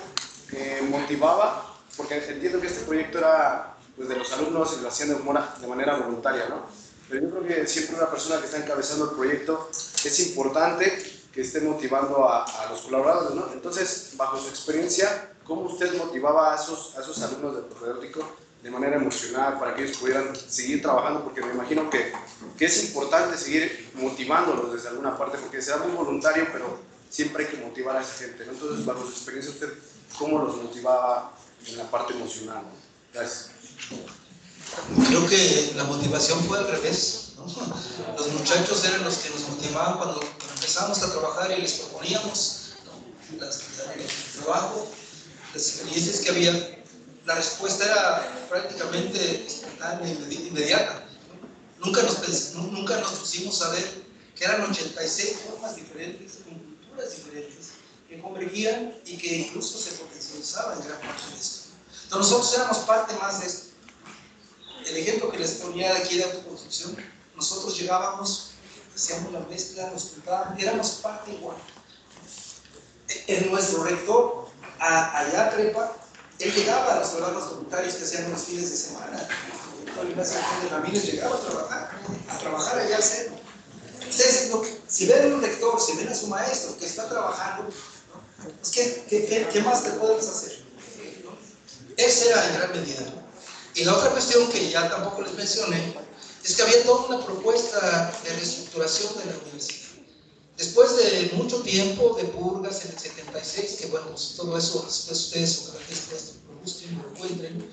eh, motivaba, porque entiendo que este proyecto era pues, de los alumnos y lo hacían de, manera voluntaria, ¿no? Pero yo creo que siempre una persona que está encabezando el proyecto es importante que esté motivando a, a, los colaboradores, ¿no? Entonces, bajo su experiencia, ¿cómo usted motivaba a esos, a esos alumnos del propedéutico de manera emocional para que ellos pudieran seguir trabajando? Porque me imagino que, que es importante seguir motivándolos desde alguna parte, porque será muy voluntario, pero siempre hay que motivar a esa gente, ¿no? Entonces, bajo su experiencia, ¿usted cómo los motivaba en la parte emocional? Gracias. Creo que la motivación fue al revés. Los muchachos eran los que nos motivaban cuando, empezamos a trabajar y les proponíamos ¿no? las, el trabajo, las experiencias que había. La respuesta era prácticamente inmediata. Nunca nos, nunca nos pusimos a ver que eran 86 formas diferentes, con culturas diferentes, que convergían y que incluso se potencializaban en gran parte de esto. Entonces nosotros éramos parte más de esto el ejemplo que les ponía aquí de autoconstrucción, nosotros llegábamos, hacíamos la mezcla, nos juntábamos, éramos parte igual. En nuestro rector, allá Trepa, él llegaba a los programas voluntarios que hacían los fines de semana. de Ramírez llegaba a trabajar, a trabajar allá al centro. Ustedes, si ven a un rector, si ven a su maestro que está trabajando, pues, ¿qué, más te podemos hacer? Esa era en gran medida. Y la otra cuestión que ya tampoco les mencioné es que había toda una propuesta de reestructuración de la universidad. Después de mucho tiempo de purgas en el 76, que bueno, pues todo eso después ustedes ojalá que lo busquen, lo encuentren,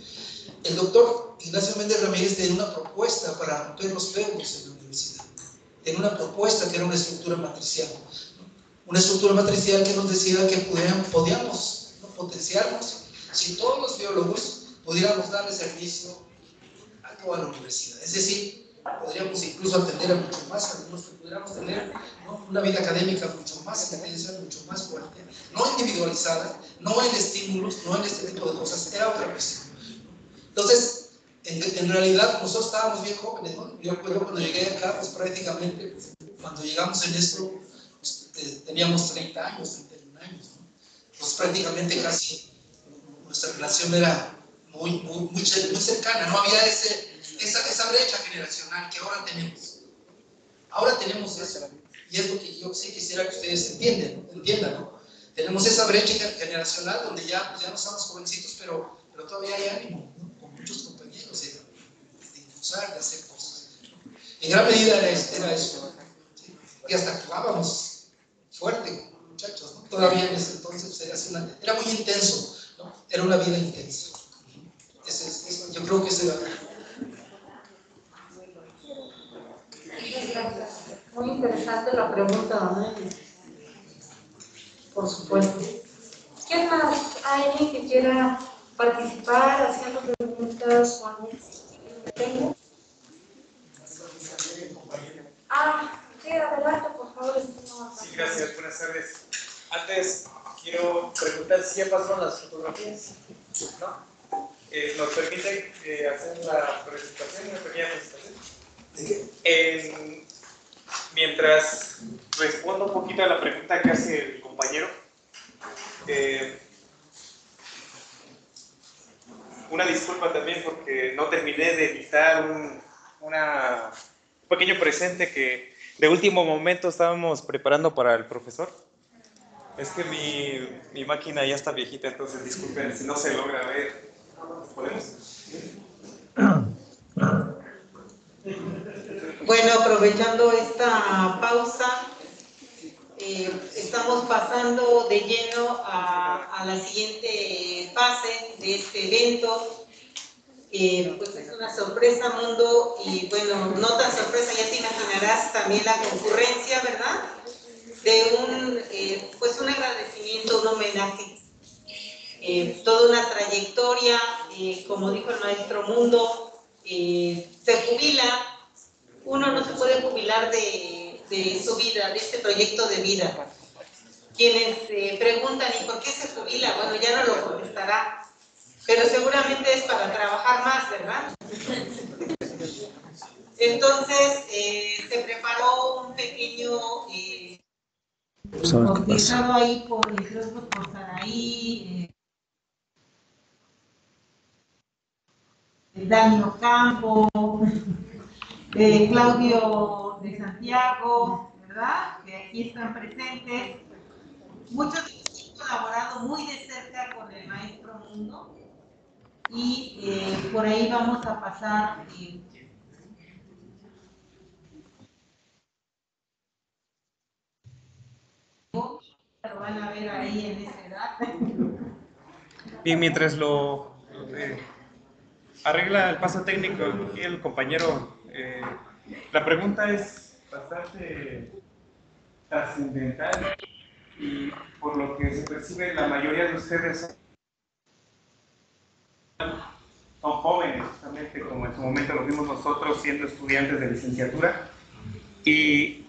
el doctor Ignacio Méndez Ramírez tenía una propuesta para romper los feudos en la universidad. Tenía una propuesta que era una estructura matricial. Una estructura matricial que nos decía que podíamos ¿no? potenciarnos si todos los biólogos pudiéramos darle servicio a toda la universidad. Es decir, podríamos incluso atender a mucho más alumnos, pudiéramos tener una vida académica mucho más intensa, mucho más fuerte, no individualizada, no en estímulos, no en este tipo de cosas, era otra cuestión. Entonces, en, en realidad nosotros estábamos bien jóvenes, ¿no? Yo recuerdo cuando llegué acá, pues prácticamente, cuando llegamos en esto, pues, eh, teníamos 30 años, 31 años, ¿no? Pues prácticamente casi nuestra relación era muy, muy, cercana, no había esa, esa brecha generacional que ahora tenemos. Ahora tenemos eso, y es lo que yo sí quisiera que ustedes entiendan, entiendan ¿no? Tenemos esa brecha generacional donde ya, ya no estamos jovencitos, pero, pero todavía hay ánimo, ¿no? con muchos compañeros de, de impulsar, de hacer cosas. En gran medida era, era eso, y hasta actuábamos fuerte, muchachos, ¿no? todavía en ese entonces era, era muy intenso, ¿no? era una vida intensa. Es, yo creo que ese va Muy interesante la pregunta, ¿no? Por supuesto. ¿Quién más? ¿Hay alguien que quiera participar haciendo preguntas o ¿Tengo? Ah, sí, adelante, por favor. Sí, gracias, buenas tardes. Antes quiero preguntar si ya pasaron las fotografías. ¿No? Eh, nos permite eh, hacer la presentación, una pequeña presentación. Mientras respondo un poquito a la pregunta que hace el compañero, eh, una disculpa también porque no terminé de editar un, una, un pequeño presente que de último momento estábamos preparando para el profesor. Es que mi, mi máquina ya está viejita, entonces disculpen si no se logra ver. Bueno, aprovechando esta pausa, eh, estamos pasando de lleno a, la siguiente fase de este evento. Pues es una sorpresa, Mundo, y bueno, no tan sorpresa, ya te imaginarás también la concurrencia, ¿verdad? De un, eh, pues un agradecimiento, un homenaje. Eh, toda una trayectoria, eh, como dijo el maestro Mundo, eh, se jubila, uno no se puede jubilar de, de su vida, de este proyecto de vida. Quienes eh, preguntan, ¿y por qué se jubila? Bueno, ya no lo contestará, pero seguramente es para trabajar más, ¿verdad? Entonces, se preparó un pequeño organizado ahí por, que por Saraí, Dani Ocampo, eh, Claudio de Santiago, ¿verdad? Que aquí están presentes. Muchos de han colaborado muy de cerca con el maestro Mundo y eh, por ahí vamos a pasar. eh, lo van a ver ahí en esa edad. Bien, mientras lo eh, arregla el paso técnico y el compañero, eh, la pregunta es bastante trascendental y por lo que se percibe la mayoría de ustedes son jóvenes, justamente como en su momento lo vimos nosotros siendo estudiantes de licenciatura. Y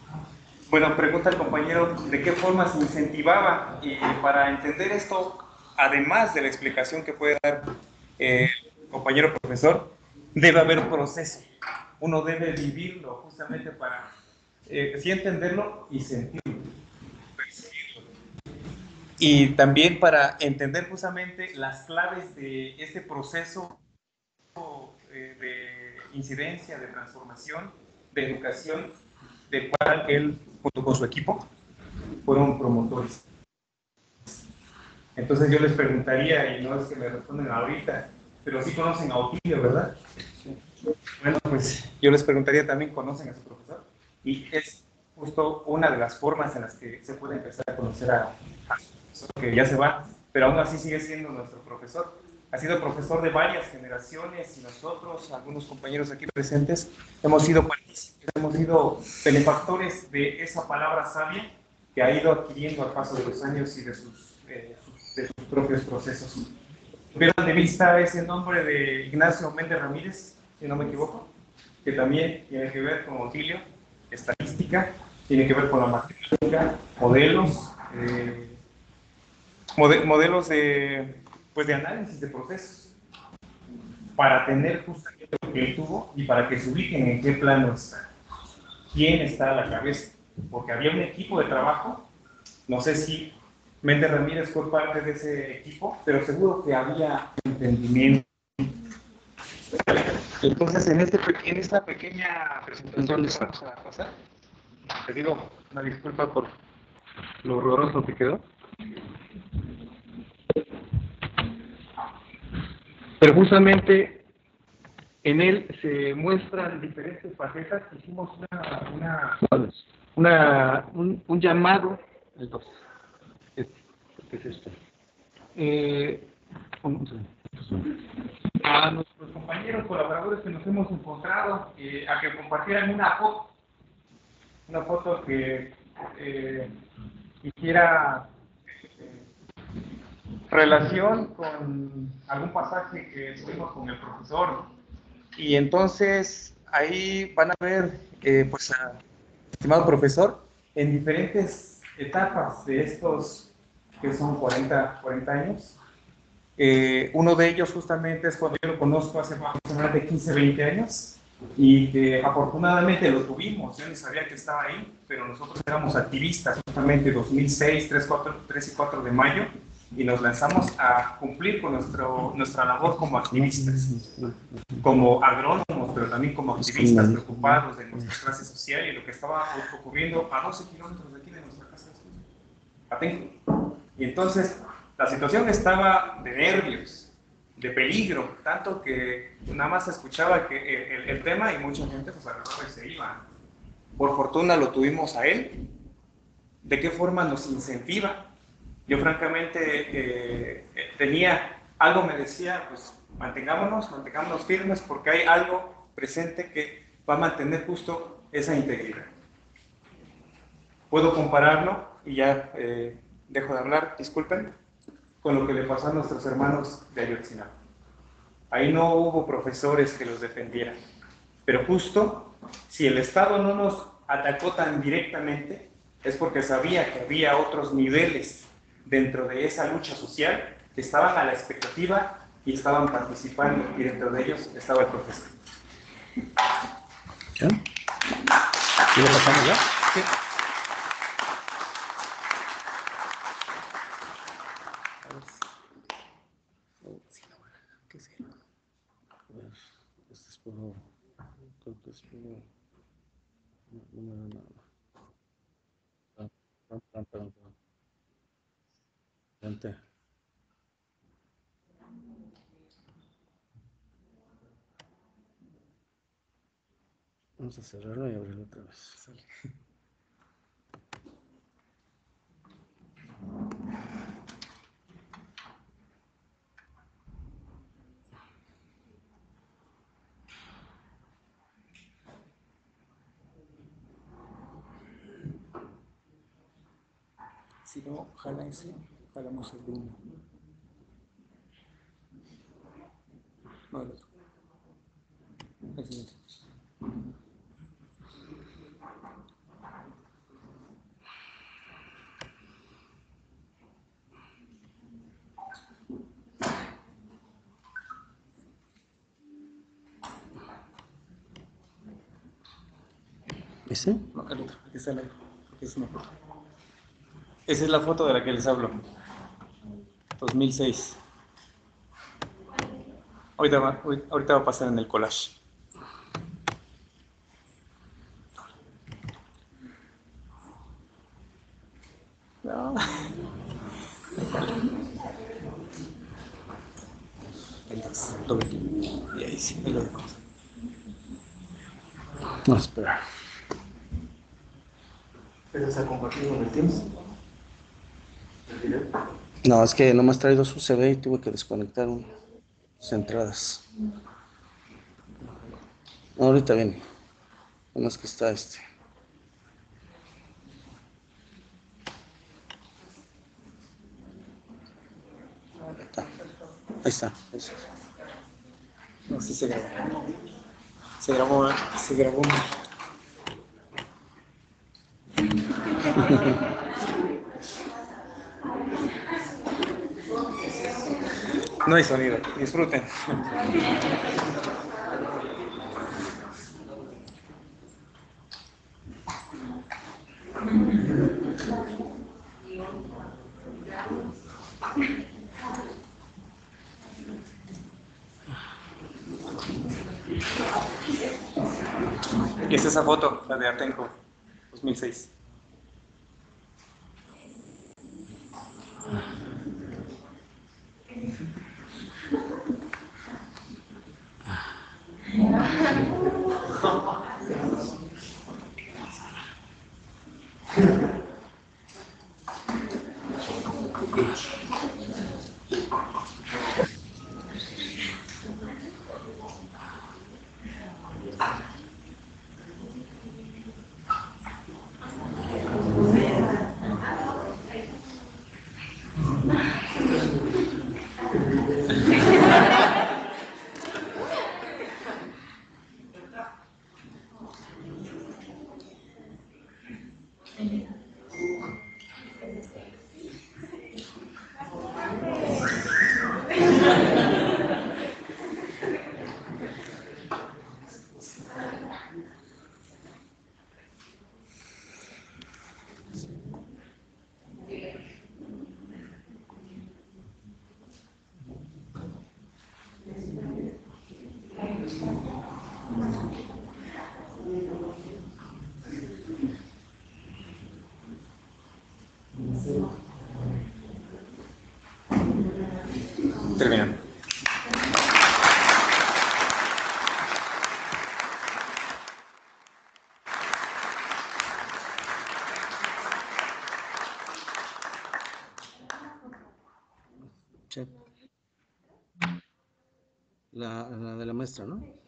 bueno, pregunta el compañero de qué forma se incentivaba y para entender esto, además de la explicación que puede dar eh, compañero profesor, debe haber proceso. Uno debe vivirlo justamente para eh, sí entenderlo y sentirlo. Y también para entender justamente las claves de este proceso eh, de incidencia, de transformación, de educación, de cual él, junto con su equipo, fueron promotores. Entonces yo les preguntaría, y no es que me respondan ahorita, pero sí conocen a Otilio, ¿verdad? Bueno, pues yo les preguntaría también, ¿conocen a su profesor? Y es justo una de las formas en las que se puede empezar a conocer a, a su profesor, que ya se va, pero aún así sigue siendo nuestro profesor. Ha sido profesor de varias generaciones y nosotros, algunos compañeros aquí presentes, hemos sido partícipes, hemos sido benefactores de esa palabra sabia que ha ido adquiriendo al paso de los años y de sus, eh, de sus propios procesos. Pierdan de vista ese nombre de Ignacio Méndez Ramírez, si no me equivoco, que también tiene que ver con Otilio, estadística, tiene que ver con la matemática, modelos, eh, mode- modelos de, pues de análisis de procesos, para tener justamente lo que él tuvo y para que se ubiquen en qué plano está, quién está a la cabeza, porque había un equipo de trabajo, no sé si Méndez Ramírez fue parte de ese equipo, pero seguro que había entendimiento. Entonces, en, este, en esta pequeña presentación les vamos a. Te digo una disculpa por lo horroroso que quedó. Pero justamente en él se muestran diferentes facetas. Hicimos una, una, una- un, un llamado. Este, ¿qué es esto? Eh, a nuestros compañeros colaboradores que nos hemos encontrado eh, a que compartieran una foto, una foto que eh, hiciera eh, relación con algún pasaje que tuvimos con el profesor. Y entonces ahí van a ver, pues, estimado profesor, en diferentes etapas de estos que son 40, 40 años. Eh, uno de ellos justamente es cuando yo lo conozco hace aproximadamente 15, 20 años y que afortunadamente lo tuvimos, yo ni sabía que estaba ahí, pero nosotros éramos activistas justamente 2006, 3, 4, 3 y 4 de mayo y nos lanzamos a cumplir con nuestro, nuestra labor como activistas, como agrónomos, pero también como activistas preocupados de nuestra clase social y lo que estaba ocurriendo a 12 kilómetros de aquí de nuestra casa. Atenco. Y entonces la situación estaba de nervios, de peligro, tanto que nada más escuchaba que el, el tema y mucha gente pues agarraba y se iba. Por fortuna lo tuvimos a él. ¿De qué forma nos incentiva? Yo francamente eh, tenía, algo me decía, pues mantengámonos, mantengámonos firmes porque hay algo presente que va a mantener justo esa integridad. Puedo compararlo, y ya eh, dejo de hablar, disculpen, con lo que le pasó a nuestros hermanos de Ayotzinapa. Ahí no hubo profesores que los defendieran, pero justo si el Estado no nos atacó tan directamente, es porque sabía que había otros niveles dentro de esa lucha social que estaban a la expectativa y estaban participando, y dentro de ellos estaba el profesor. ¿Ya? ¿Y lo pasamos ya? Sí. Este es puro, creo que es puro, no, no me da nada. Ah, perdón, perdón, perdón, perdón. Vamos a cerrarlo y abrirlo otra vez. No, jala ese, jalamos el uno. No, el otro. Ese es. ¿Ese? No, el otro. Está el otro. Es una foto. Esa es la foto de la que les hablo. 2006. Ahorita va, ahorita va a pasar en el collage. No. Entonces, lo ve. Y ahí sí, ahí lo dejo. No, espera. ¿Pero está compartido en el Teams? No, es que nomás traído su CV y tuve que desconectar unas entradas. No, ahorita viene. Nomás que está este. Ahí está. Ahí está. Ahí está. No, sí se grabó. Se grabó, se grabó. No hay sonido, disfruten. Y es esa foto, la de Atenco, 2006. 哈哈。La, la de la maestra, ¿no?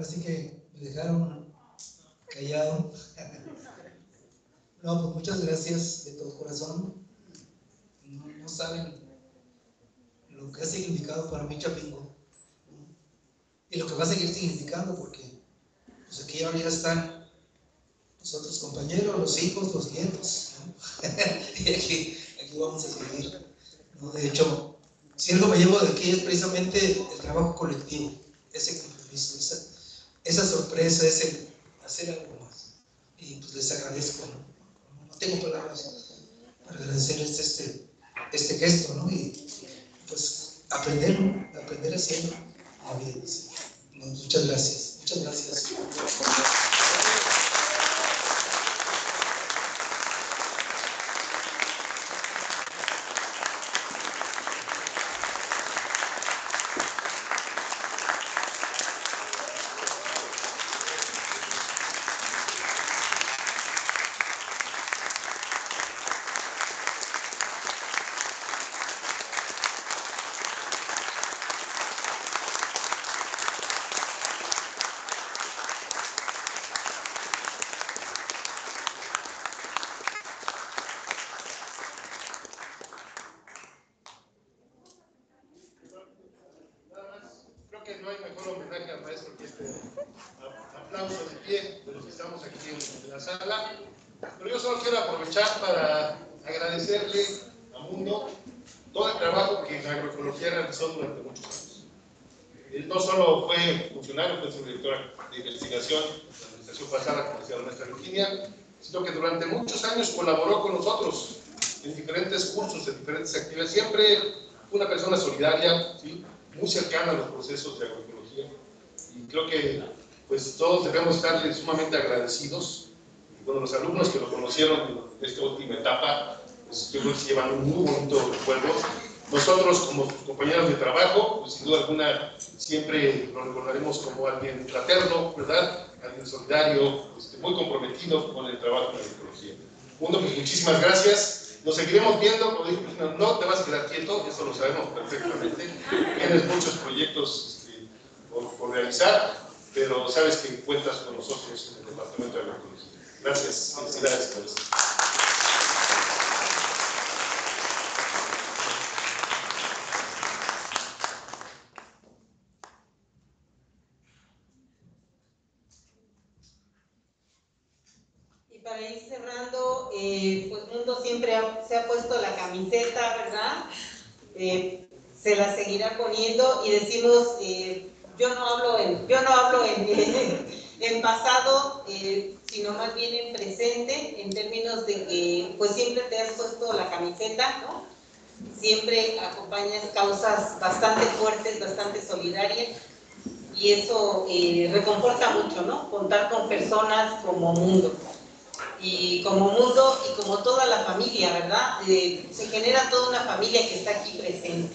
Ahora sí que me dejaron callado. No, pues muchas gracias de todo corazón. No, saben lo que ha significado para mí Chapingo. Y lo que va a seguir significando, porque pues aquí ahora ya están los otros compañeros, los hijos, los nietos. y aquí, aquí vamos a seguir. De hecho, si algo me llevo de aquí es precisamente el trabajo colectivo, ese compromiso, esa sorpresa, ese hacer algo más. Y pues les agradezco, ¿no? Tengo palabras para agradecer este, este, gesto, ¿no? Y pues aprender, aprender haciendo Muchas gracias, muchas gracias. Creo que no hay mejor homenaje al maestro que este a- aplauso de pie de los que estamos aquí en, en la sala. Pero yo solo quiero aprovechar para agradecerle a Mundo todo el trabajo que en agroecología realizó durante muchos años. Él no solo fue funcionario, fue su director de investigación, la administración pasada, como decía la maestra Virginia, sino que durante muchos años colaboró con nosotros en diferentes cursos, en diferentes actividades. Siempre fue una persona solidaria, ¿sí? muy cercana a los procesos de agroecología. Y creo que pues todos debemos estarle sumamente agradecidos. Y bueno, los alumnos que lo conocieron en esta última etapa, pues yo creo que se llevan un muy bonito recuerdo. Nosotros como compañeros de trabajo, pues sin duda alguna siempre lo recordaremos como alguien fraterno, ¿verdad? Alguien solidario, este, muy comprometido con el trabajo en la agroecología. Mundo, pues muchísimas gracias. Nos seguiremos viendo, como dijo no te vas a quedar quieto, eso lo sabemos perfectamente. Tienes muchos proyectos este, por, por realizar, pero sabes que cuentas con nosotros en el Departamento de Agroecología. Gracias, felicidades por eso. para ir cerrando, eh, pues Mundo siempre se ha puesto la camiseta, ¿verdad? Eh, se la seguirá poniendo y decimos, eh, yo no hablo en, yo no hablo en, pasado, eh, sino más bien en presente, en términos de que pues siempre te has puesto la camiseta, ¿no? Siempre acompañas causas bastante fuertes, bastante solidarias y eso reconforta mucho, ¿no? Contar con personas como mundo y como mundo y como toda la familia, ¿verdad? Eh, se genera toda una familia que está aquí presente.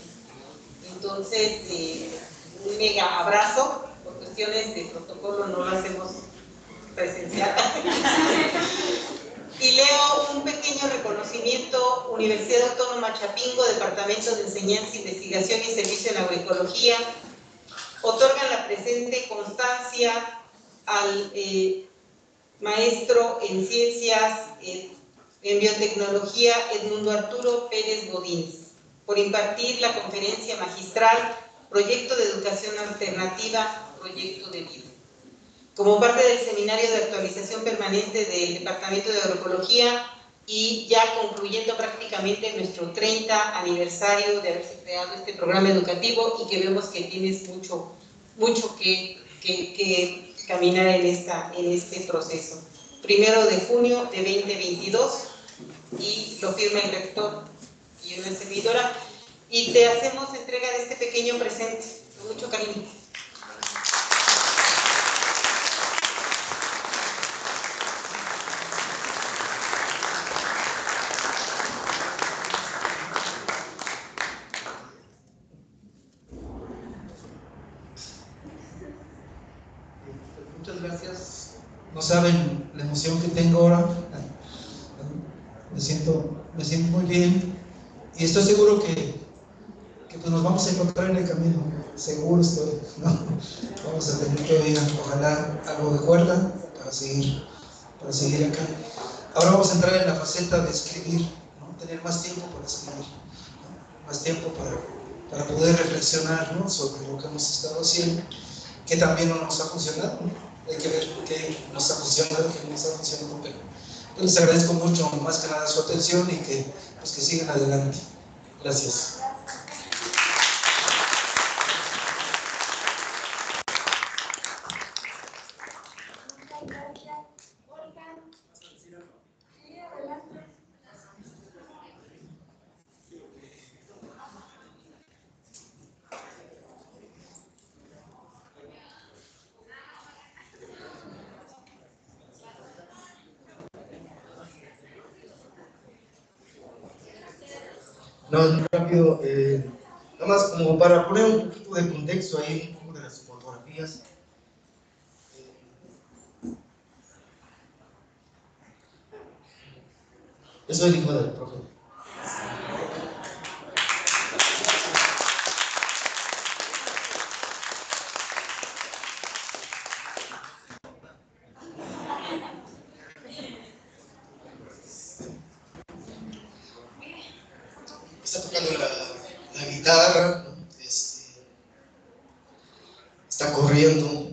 Entonces, eh, un mega abrazo, por cuestiones de protocolo no lo hacemos presencial. y leo un pequeño reconocimiento, Universidad Autónoma Chapingo, Departamento de Enseñanza, Investigación y Servicio en Agroecología, otorgan la presente constancia al eh, maestro en ciencias, en biotecnología, Edmundo Arturo Pérez Godínez, por impartir la conferencia magistral Proyecto de Educación Alternativa, Proyecto de Vida. Como parte del seminario de actualización permanente del Departamento de Agroecología y ya concluyendo prácticamente nuestro 30 aniversario de haberse creado este programa educativo y que vemos que tienes mucho, mucho que, que caminar en, esta, en este proceso. Primero de junio de 2022 y lo firma el rector y una servidora y te hacemos entrega de este pequeño presente con mucho cariño. Muchas gracias. No saben la emoción que tengo ahora. Me siento, me siento muy bien y estoy seguro que, que pues nos vamos a encontrar en el camino. Seguro estoy. ¿no? Vamos a tener todavía, ojalá, algo de cuerda para seguir, para seguir acá. Ahora vamos a entrar en la faceta de escribir, ¿no? tener más tiempo para escribir, más tiempo para, para poder reflexionar sobre lo que hemos estado haciendo, que también no nos ha funcionado. Hay que ver qué nos ha funcionado, qué no nos ha funcionado. Pero yo les agradezco mucho, más que nada, su atención y que, pues, que sigan adelante. Gracias. No, rápido, eh, nada más como para poner un poquito de contexto ahí, un poco de las fotografías. Yo soy el hijo del profe. Está tocando la, la guitarra, ¿no? Este, está corriendo,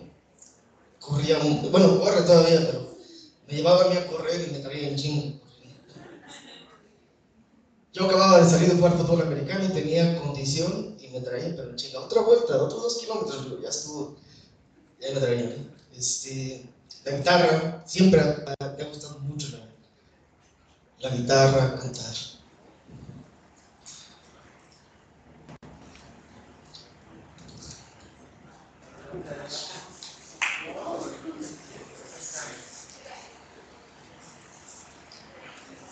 corría, mu- bueno, corre todavía, pero me llevaba a mí a correr y me traía en chingo. Yo acababa de salir de Puerto Fútbol Americano y tenía condición y me traía, pero en chinga, otra vuelta, otros dos kilómetros, pero ya estuvo, ya me traía. ¿no? Este, la guitarra, siempre ha- ha- me ha gustado mucho la, la guitarra, cantar.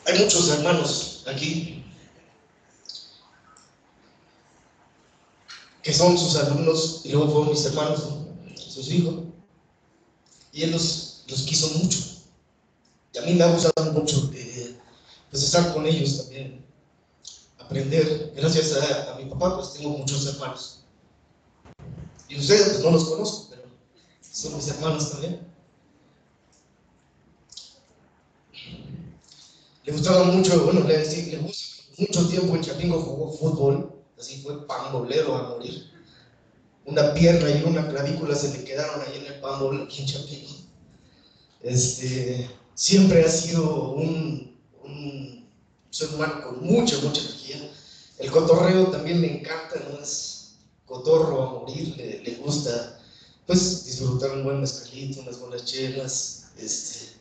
Hay muchos hermanos aquí que son sus alumnos y luego fueron mis hermanos, ¿no? sus hijos. Y él los, los quiso mucho. Y a mí me ha gustado mucho eh, pues estar con ellos también, aprender. Gracias a, mi papá, pues tengo muchos hermanos. Y ustedes pues no los conozco, pero son mis hermanos también. Le gustaba mucho, bueno, le, le gusta mucho tiempo en Chapingo jugó fútbol, así fue pambolero a morir. Una pierna y una clavícula se le quedaron ahí en el pambol aquí en Chapingo. Este, siempre ha sido un, un ser humano con mucha, mucha energía. El cotorreo también le encanta, no es cotorro a morir, le, gusta pues disfrutar un buen mezcalito, unas buenas chelas, este,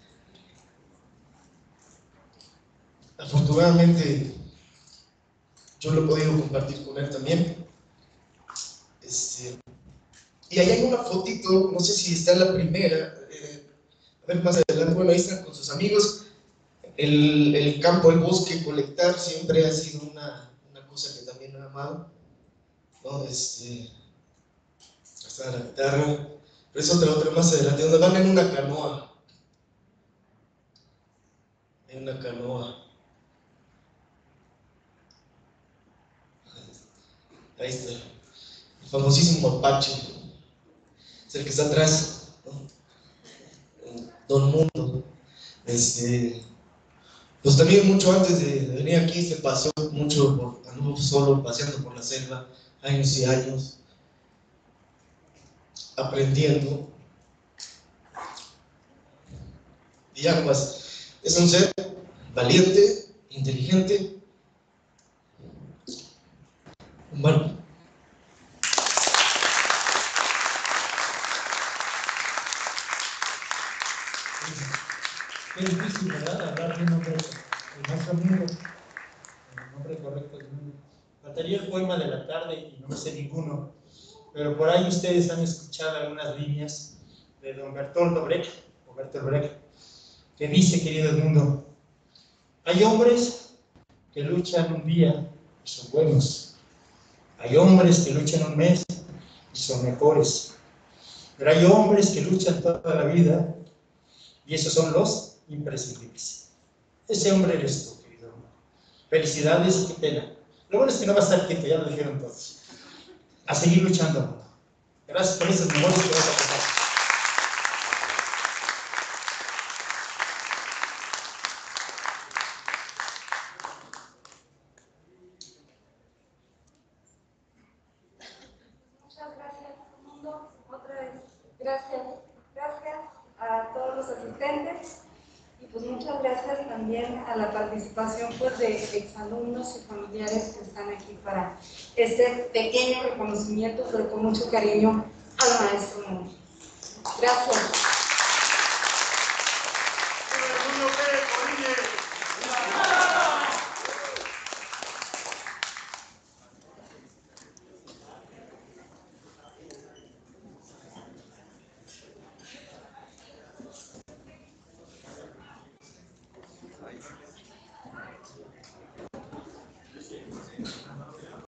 afortunadamente yo lo he podido compartir con él también. Este, y ahí hay una fotito, no sé si está la primera, eh, a ver más adelante, bueno, ahí están con sus amigos. El, el, campo, el bosque, colectar siempre ha sido una, una cosa que también he amado. ¿no? Este, hasta la guitarra, pero es otra, otra más adelante, donde van en una canoa. En una canoa. Ahí está. El famosísimo Apache. Es el que está atrás. ¿no? Don Mundo. Este, pues también mucho antes de venir aquí se pasó mucho por, anduvo solo paseando por la selva, años y años, aprendiendo. Y es un ser valiente, inteligente, humano. Es difícil, ¿verdad? Hablar de un nombre, el más mundo, el nombre correcto del mundo. Faltaría el poema de la tarde y no me sé ninguno, pero por ahí ustedes han escuchado algunas líneas de don Bertoldo Brecht, o que dice, querido mundo, hay hombres que luchan un día y son buenos, hay hombres que luchan un mes y son mejores, pero hay hombres que luchan toda la vida y esos son los imprescindibles. Ese hombre eres tú, querido hermano. Felicidades y qué pena. Lo bueno es que no va a estar quieto, ya lo dijeron todos. A seguir luchando. Gracias por esas memorias que vas a contar. Muchas gracias, mundo. Otra vez, gracias. Gracias a todos los asistentes y pues muchas gracias también a la participación pues, de exalumnos y familiares que para este pequeño reconocimiento, pero con mucho cariño al maestro. Gracias.